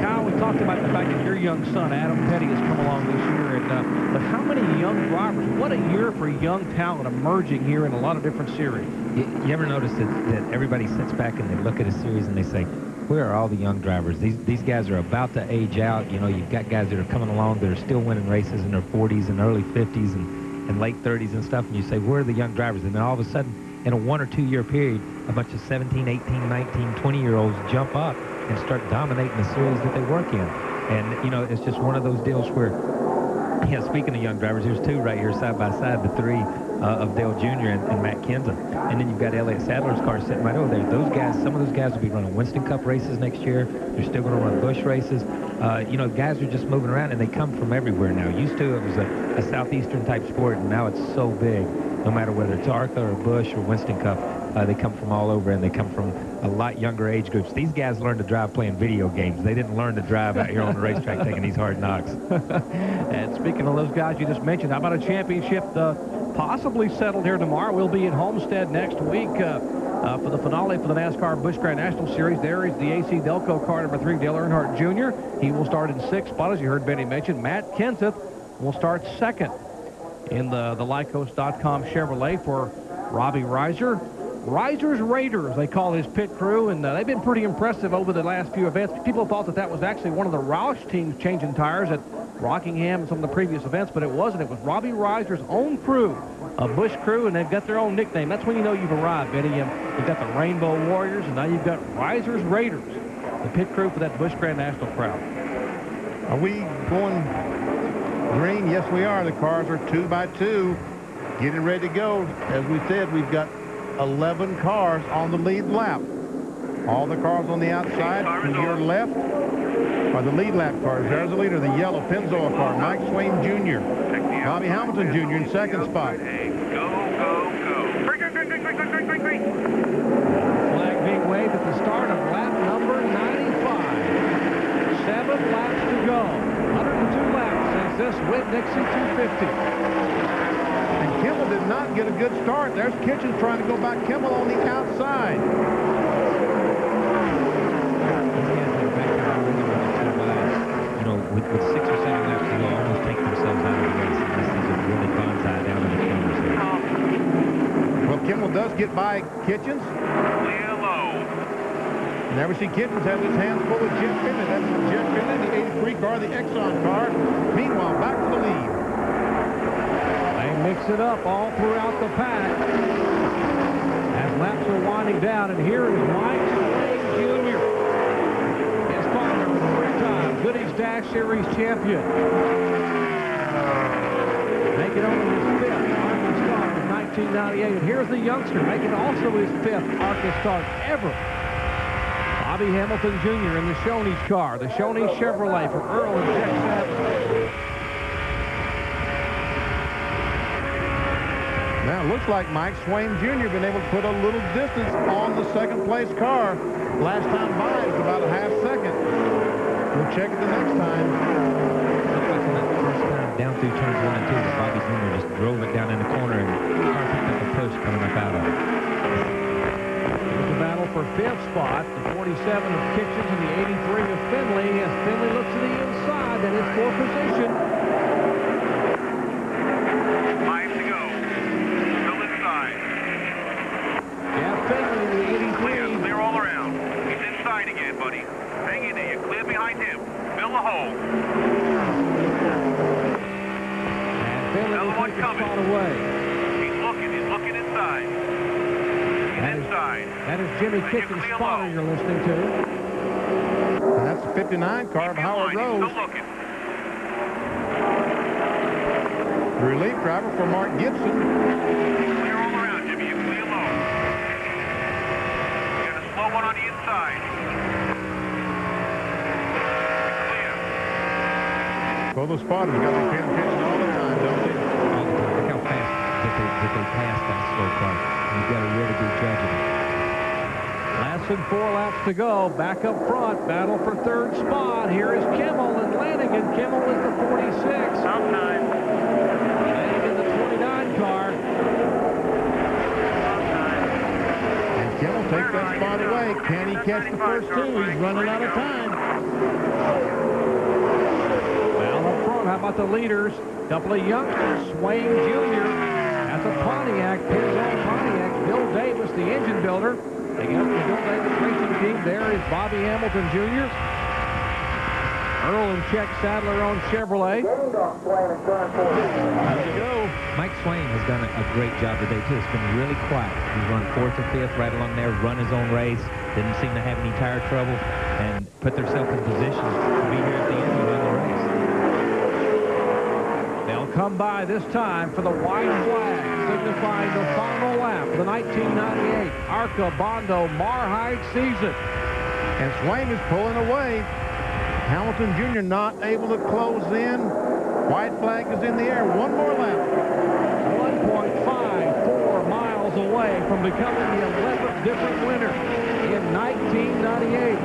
Kyle, we talked about the fact that your young son, Adam Petty, has come along this year. And, uh, but how many young drivers? What a year for young talent emerging here in a lot of different series. You, you ever notice that, that everybody sits back and they look at a series and they say, where are all the young drivers? These these guys are about to age out. You know, you've got guys that are coming along that are still winning races in their 40s and early 50s and, and late 30s and stuff. And you say, where are the young drivers? And then all of a sudden, in a one or two year period, a bunch of 17, 18, 19, 20 year olds jump up and start dominating the series that they work in. And, you know, it's just one of those deals where, yeah, speaking of young drivers, there's two right here side by side, the three uh, of Dale Jr. And, and Matt Kenseth. And then you've got Elliott Sadler's car sitting right over there. Those guys, some of those guys will be running Winston Cup races next year. They're still going to run Busch races. Uh, you know, guys are just moving around, and they come from everywhere now. Used to, it was a, a southeastern type sport, and now it's so big. No matter whether it's ARCA or Busch or Winston Cup, uh, they come from all over, and they come from a lot younger age groups. These guys learned to drive playing video games. They didn't learn to drive out here on the racetrack taking these hard knocks. and speaking of those guys you just mentioned, how about a championship uh, possibly settled here tomorrow? We'll be at Homestead next week uh, uh, for the finale for the NASCAR Busch Grand National Series. There is the AC Delco car number three, Dale Earnhardt Jr. He will start in sixth spot, as you heard Benny mention. Matt Kenseth will start second in the, the Lycos.com Chevrolet for Robbie Reiser. Reiser's Raiders, they call his pit crew, and uh, they've been pretty impressive over the last few events. People thought that that was actually one of the Roush teams changing tires at Rockingham and some of the previous events, but it wasn't. It was Robbie Reiser's own crew, a Busch crew, and they've got their own nickname. That's when you know you've arrived, Benny. Um, You've got the Rainbow Warriors, and now you've got Reiser's Raiders, the pit crew for that Busch Grand National crowd. Are we going Green, yes, we are. The cars are two by two, getting ready to go. As we said, we've got 11 cars on the lead lap. All the cars on the outside to your left are the lead lap cars. There's the leader, the yellow Pennzoil car, Mike Swaim Jr. Bobby Hamilton Jr. in second spot. Flag being waved at the start of lap number 95. Seven laps to go. 102 laps since this Winn-Dixie 250. Kimmel did not get a good start. There's Kitchens trying to go back. Kimmel on the outside. You know, with, with six or seven laps to go, almost take themselves out of the race. This is a really bonsai down in the corners there. Well, Kimmel does get by Kitchens. And there see Kitchens has his hands full of Jeff Finley. That's Jeff Finley, the 83 car, the Exxon car. Meanwhile, back to the lead. Mix it up all throughout the pack as laps are winding down. And here is Mike Swaim Jr. His a three-time Goody's Dash Series champion. Making only his fifth ARCA in 1998. And here's the youngster making also his fifth ARCA ever. Bobby Hamilton Jr. in the Shoney's car, the Shoney Chevrolet for Earl and Jack. Looks like Mike Swaim Jr. been able to put a little distance on the second place car. Last time by, was about a half second. We'll check it the next time. Looks like on that first time down through turns one and two that Bobby Jr. just drove it down in the corner and the car picked up a push coming up out of it. The battle for fifth spot. The 47 of Kitchens and the 83 of Finley. As Finley looks to the inside, that is for position. Five to go. Still inside. Jeff Finley, the 83. Clear, clear all around. He's inside again, buddy. Hang in there. You're clear behind him. Fill the hole. Another one coming. away. He's looking. He's looking inside. He's That is- inside. That is Jimmy And you're Kitchen's clear spotter low. you're listening to. And that's the 59 car of Keep in Howard line. Rose. still looking. Relief driver for Mark Gibson. Clear all around, Jimmy. You're clear low. You got a slow one on the inside. Well, those spotters got to be paying attention all the time, don't they? All the time. Look how fast that they, that they pass that slow car. And you've got to really be judging it. Less than four laps to go. Back up front. Battle for third spot. Here is Kimmel and Lanigan. Kimmel is the 46. Sometime. Lanigan the 29 car. And Kimmel takes that spot away. Can he catch the first two? He's running out of time. Down up front. How about the leaders? Couple of youngsters. Swaim Jr. at the Pontiac. Pennzoil Pontiac. Bill Davis, the engine builder. Taking the Bill Davis racing team. There is Bobby Hamilton Jr. Earl and Jack Sadler on Chevrolet. There we go. Mike Swaim has done a, great job today, too. It's been really quiet. He's run fourth or fifth right along there, run his own race, didn't seem to have any tire trouble, and put themselves in position to be here at the end come by this time for the white flag, signifying the final lap of the 1998 ARCA Bondo Mar-Hyde season. And Swaim is pulling away. Hamilton Jr. not able to close in. White flag is in the air. One more lap. 1.54 miles away from becoming the 11th different winner in 1998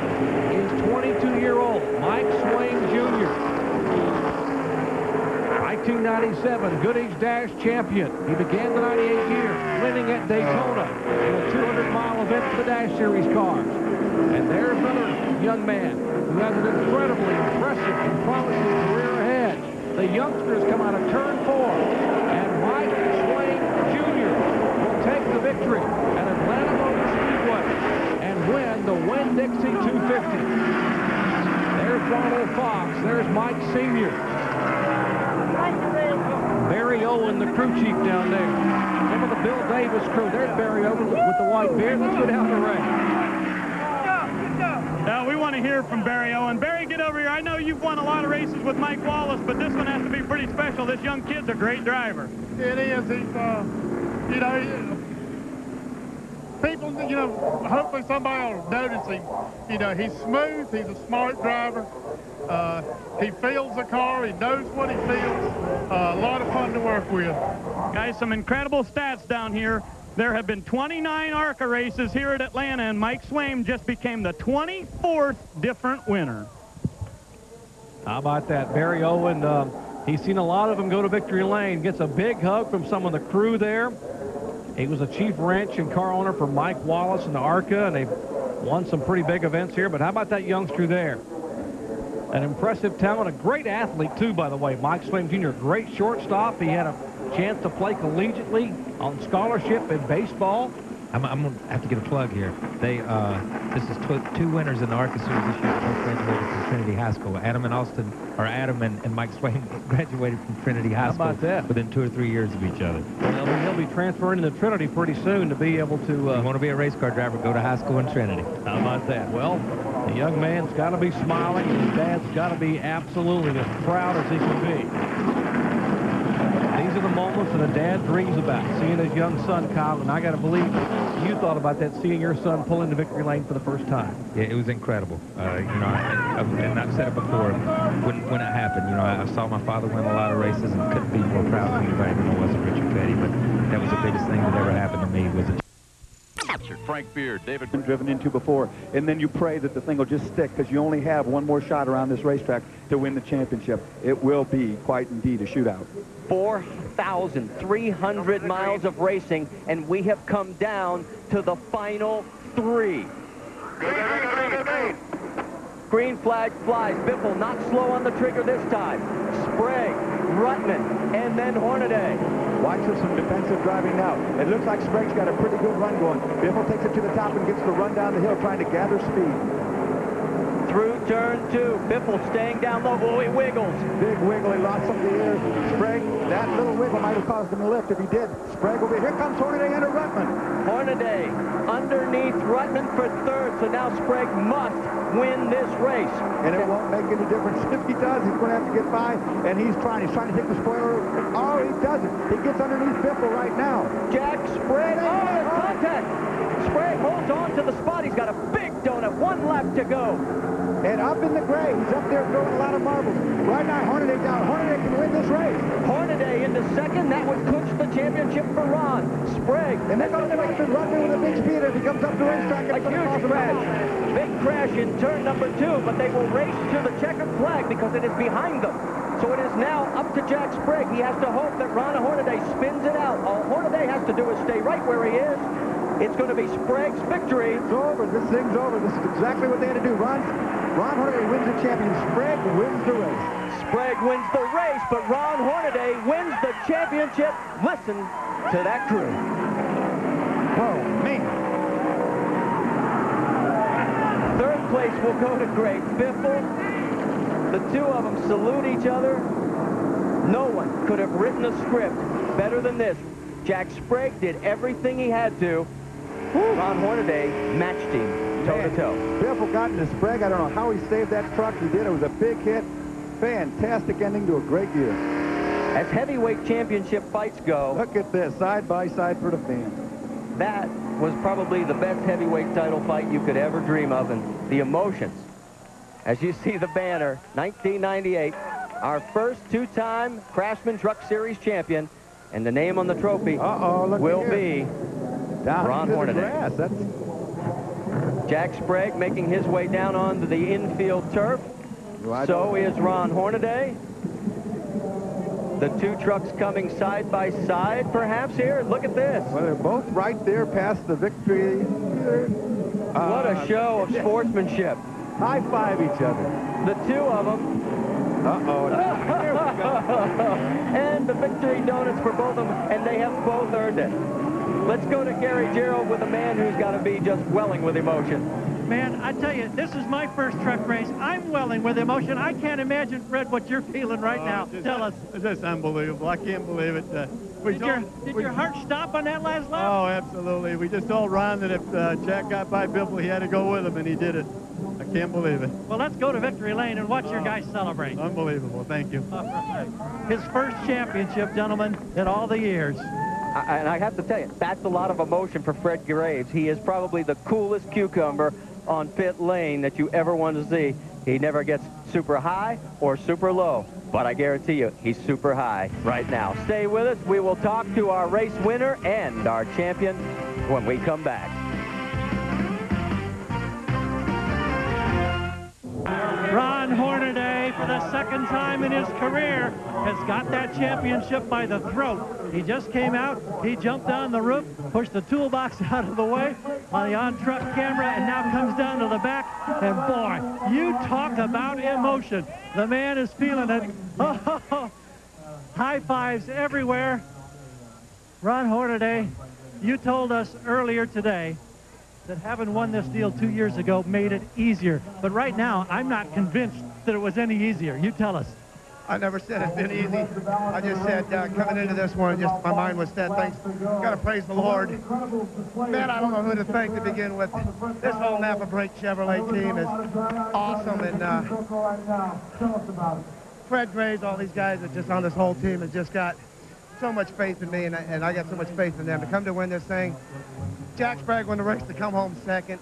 is 22-year-old Mike Swaim Jr. 1997 Goody's Dash champion. He began the 98 year winning at Daytona in a 200-mile event for the Dash Series cars. And there's another young man who has an incredibly impressive and promising career ahead. The youngsters come out of turn four, and Mike Swaim Jr. will take the victory at Atlanta Motor Speedway and win the Winn-Dixie 250. There's Ronald Fox. There's Mike Sr. Barry Owen, the crew chief down there. Remember the Bill Davis crew. There's Barry Owen with the white beard. Let's go down the range. Now, we want to hear from Barry Owen. Barry, get over here. I know you've won a lot of races with Mike Wallace, but this one has to be pretty special. This young kid's a great driver. It is. He's, uh, you know, people, you know, hopefully somebody will notice him. You know, he's smooth. He's a smart driver. Uh, he feels the car. He knows what he feels. Uh, a lot of fun to work with. Guys, some incredible stats down here. There have been 29 ARCA races here at Atlanta, and Mike Swaim just became the 24th different winner. How about that? Barry Owen, um, he's seen a lot of them go to victory lane. Gets a big hug from some of the crew there. He was a chief wrench and car owner for Mike Wallace and the ARCA, and they've won some pretty big events here. But how about that youngster there? An impressive talent, a great athlete, too, by the way. Mike Swaim Jr., great shortstop. He had a chance to play collegiately on scholarship in baseball. I'm, I'm going to have to get a plug here. They, uh, this is tw two winners in the ARCA Series this year, both graduated from Trinity High School. Adam and Austin, or Adam and, and Mike Swaim graduated from Trinity High How School about that? within two or three years of each other. Well, he'll be transferring to Trinity pretty soon to be able to... Uh, you want to be a race car driver, go to high school in Trinity. How about that? Well, the young man's got to be smiling, and his dad's got to be absolutely as proud as he can be. These are the moments that a dad dreams about, seeing his young son, Kyle, and I got to believe you thought about that, seeing your son pull into victory lane for the first time. Yeah, it was incredible. Uh, you know, I, I, and I've said it before, when, when it happened, you know, I, I saw my father win a lot of races and couldn't be more proud of anybody than I was of Richard Petty, but that was the biggest thing that ever happened to me was a Frank Beard, David. Been driven into before, and then you pray that the thing will just stick because you only have one more shot around this racetrack to win the championship. It will be quite indeed a shootout. 4,300 miles of racing, and we have come down to the final three. Green flag flies. Biffle not slow on the trigger this time. Sprague, Ruttman, and then Hornaday. Watch for some defensive driving now. It looks like Sprague's got a pretty good run going. Biffle takes it to the top and gets the run down the hill trying to gather speed. Through turn two, Biffle staying down low. Oh, he wiggles. Big wiggle. He lost some of the air. Sprague, that little wiggle might have caused him to lift if he did. Sprague over here. Here comes Hornaday under Ruttman. Hornaday underneath Ruttman for third, so now Sprague must win this race. And it won't make any difference. If he does, he's going to have to get by, and he's trying. He's trying to take the spoiler. Oh, he doesn't. He gets underneath Biffle right now. Jack Sprague. Oh, contact. Sprague holds on to the spot. He's got a big donut. One lap to go. And up in the gray, he's up there throwing a lot of marbles. Right now, Hornaday down. Hornaday can win this race. Hornaday into second. That would clinch the championship for Ron. Sprague. And they're going to make the Ruttman with a big speed as he comes up the racetrack. And a huge crash. Big crash in turn number two, but they will race to the checkered flag because it is behind them. So it is now up to Jack Sprague. He has to hope that Ron Hornaday spins it out. All Hornaday has to do is stay right where he is. It's going to be Sprague's victory. It's over. This thing's over. This is exactly what they had to do. Ron, Ron Hornaday wins the championship. Sprague wins the race. Sprague wins the race, but Ron Hornaday wins the championship. Listen to that crew. Whoa, man. Third place will go to Greg Biffle. The two of them salute each other. No one could have written a script better than this. Jack Sprague did everything he had to. Ron Hornaday matched him toe-to-toe. Biffle got into Sprague. I don't know how he saved that truck. He did. It was a big hit. Fantastic ending to a great year. As heavyweight championship fights go... Look at this, side by side for the fans. That was probably the best heavyweight title fight you could ever dream of, and the emotions. As you see the banner, 1998, our first two-time Craftsman Truck Series champion, and the name on the trophy Uh-oh, will here. be Down Ron Hornaday. That's Jack Sprague making his way down onto the infield turf. I so is Ron Hornaday. The two trucks coming side by side, perhaps, here. Look at this. Well, they're both right there past the victory. What a uh, show of sportsmanship. High five each other. The two of them. Uh-oh. and the victory donuts for both of them, and they have both earned it. Let's go to Gary Gerould with a man who's got to be just welling with emotion. Man, I tell you, this is my first truck race. I'm welling with emotion. I can't imagine, Fred, what you're feeling right now. Tell us. It's just unbelievable. I can't believe it. Uh, we Did, your, did we- your heart stop on that last lap? Oh, absolutely. We just told Ron that if uh, Jack got by Biffle, he had to go with him, and he did it. I can't believe it. Well, let's go to Victory Lane and watch your guys celebrate. Unbelievable. Thank you. His first championship, gentlemen, in all the years. I, and I have to tell you, that's a lot of emotion for Fred Graves. He is probably the coolest cucumber on pit lane that you ever want to see. He never gets super high or super low, but I guarantee you he's super high right now. Stay with us. We will talk to our race winner and our champion when we come back. Ron Hornaday, for the second time in his career, has got that championship by the throat. He just came out, he jumped on the roof, pushed the toolbox out of the way on the on-truck camera, and now comes down to the back. And boy, you talk about emotion. The man is feeling it. Oh, high fives everywhere. Ron Hornaday, you told us earlier today that having won this deal two years ago made it easier. But right now, I'm not convinced that it was any easier. You tell us. I never said it's been easy. I just said uh, coming into this one, just my mind was set. Thanks. Got to praise the Lord. Man, I don't know who to thank to begin with. This whole Napa Brake Chevrolet team is awesome, and uh, Fred Graves, all these guys that just on this whole team has just got so much faith in me, and I, and I got so much faith in them to come to win this thing. Jack Sprague won the race to come home second.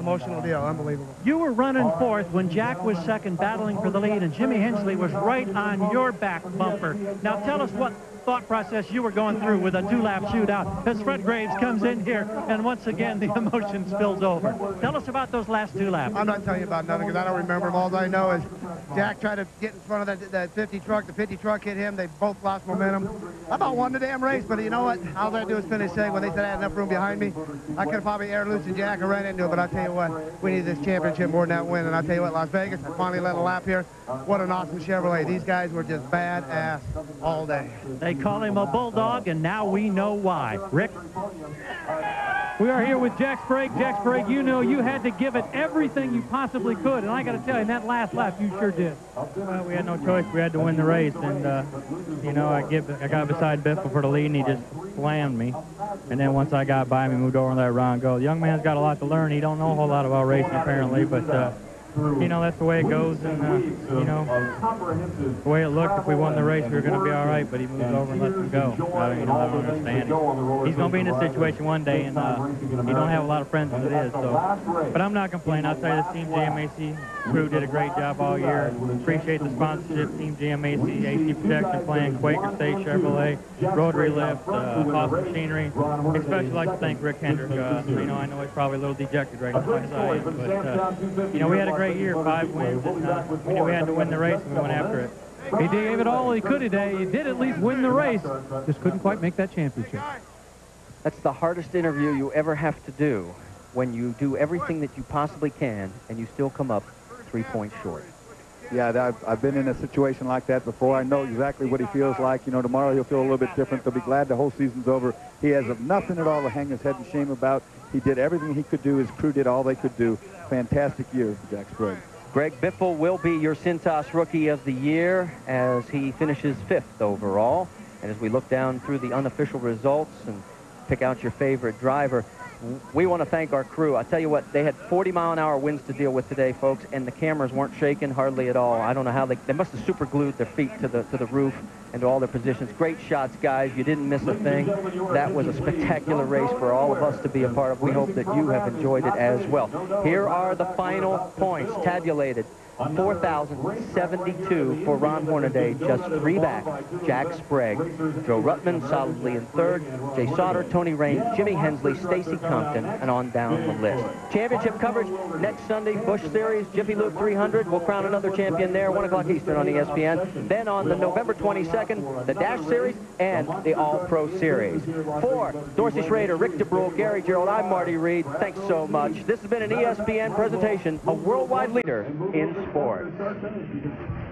Emotional deal, unbelievable. You were running fourth when Jack was second, battling for the lead, and Jimmy Hensley was right on your back bumper. Now tell us what thought process you were going through with a two-lap shootout as Fred Graves comes in here, and once again the emotion spills over. Tell us about those last two laps. I'm not telling you about nothing because I don't remember them. All I know is Jack tried to get in front of that, that 50 truck. The 50 truck hit him. They both lost momentum. I about won the damn race, but you know what? All I do was finish second. When they said I had enough room behind me, I could have probably air loosed Jack and ran into it, but I'll tell you what, we need this championship more than that win. And I'll tell you what, Las Vegas, I finally led a lap here. What an awesome Chevrolet. These guys were just badass all day. They call him a bulldog, and now we know why. Rick? We are here with Jack Sprague. Jack Sprague, you know you had to give it everything you possibly could, and I got to tell you, in that last lap, you sure did. Well, we had no choice. We had to win the race, and uh, you know, I give, I got beside Biffle for the lead, and he just slammed me. And then once I got by him, he moved over and let Ron go. The young man's got a lot to learn. He don't know a whole lot about racing apparently, but. Uh, you know, that's the way it goes, and, uh, you know, the way it looked, if we won the race, we were going to be all right, but he moved over and let him go. You know, I don't understand it. He's going to be in this situation one day, and uh, he don't have a lot of friends as it is, so. But I'm not complaining. I'll tell you, this Team GMAC crew did a great job all year. Appreciate the sponsorship, Team GMAC, AC Protection Plan, Quaker State Chevrolet, Rotary Lift, uh, House Machinery. Especially like to thank Rick Hendrick. Uh, you know, I know he's probably a little dejected right now, as but, uh, you know, we had a great year, five wins, and uh, we knew we had to win the race, and we went after it. He gave it all he could today. He did at least win the race. Just couldn't quite make that championship. That's the hardest interview you ever have to do when you do everything that you possibly can and you still come up three points short. Yeah, I've, I've been in a situation like that before. I know exactly what he feels like. You know, tomorrow he'll feel a little bit different. They'll be glad the whole season's over. He has nothing at all to hang his head in shame about. He did everything he could do. His crew did all they could do. Fantastic year for Jack Sprague. Greg Biffle will be your Cintas Rookie of the Year as he finishes fifth overall. And as we look down through the unofficial results and pick out your favorite driver, we want to thank our crew. I tell you what, they had 40 mile an hour winds to deal with today, folks, and the cameras weren't shaking hardly at all. I don't know how they, they must have super glued their feet to the, to the roof and to all their positions. Great shots, guys. You didn't miss a thing. That was a spectacular race for all of us to be a part of. We hope that you have enjoyed it as well. Here are the final points tabulated. 4,072 for Ron Hornaday, just three back. Jack Sprague, Joe Ruttman solidly in third, Jay Sauter, Tony Raines, Jimmy Hensley, Stacy Compton, and on down the list. Championship coverage next Sunday, Busch Series, Jiffy Lube 300. We'll crown another champion there, 1 o'clock Eastern on ESPN. Then on the November 22nd, the Dash Series and the All-Pro Series. For Dorsey Schroeder, Rick DeBruhl, Gary Gerould, I'm Marty Reid. Thanks so much. This has been an ESPN presentation, a worldwide leader in sports.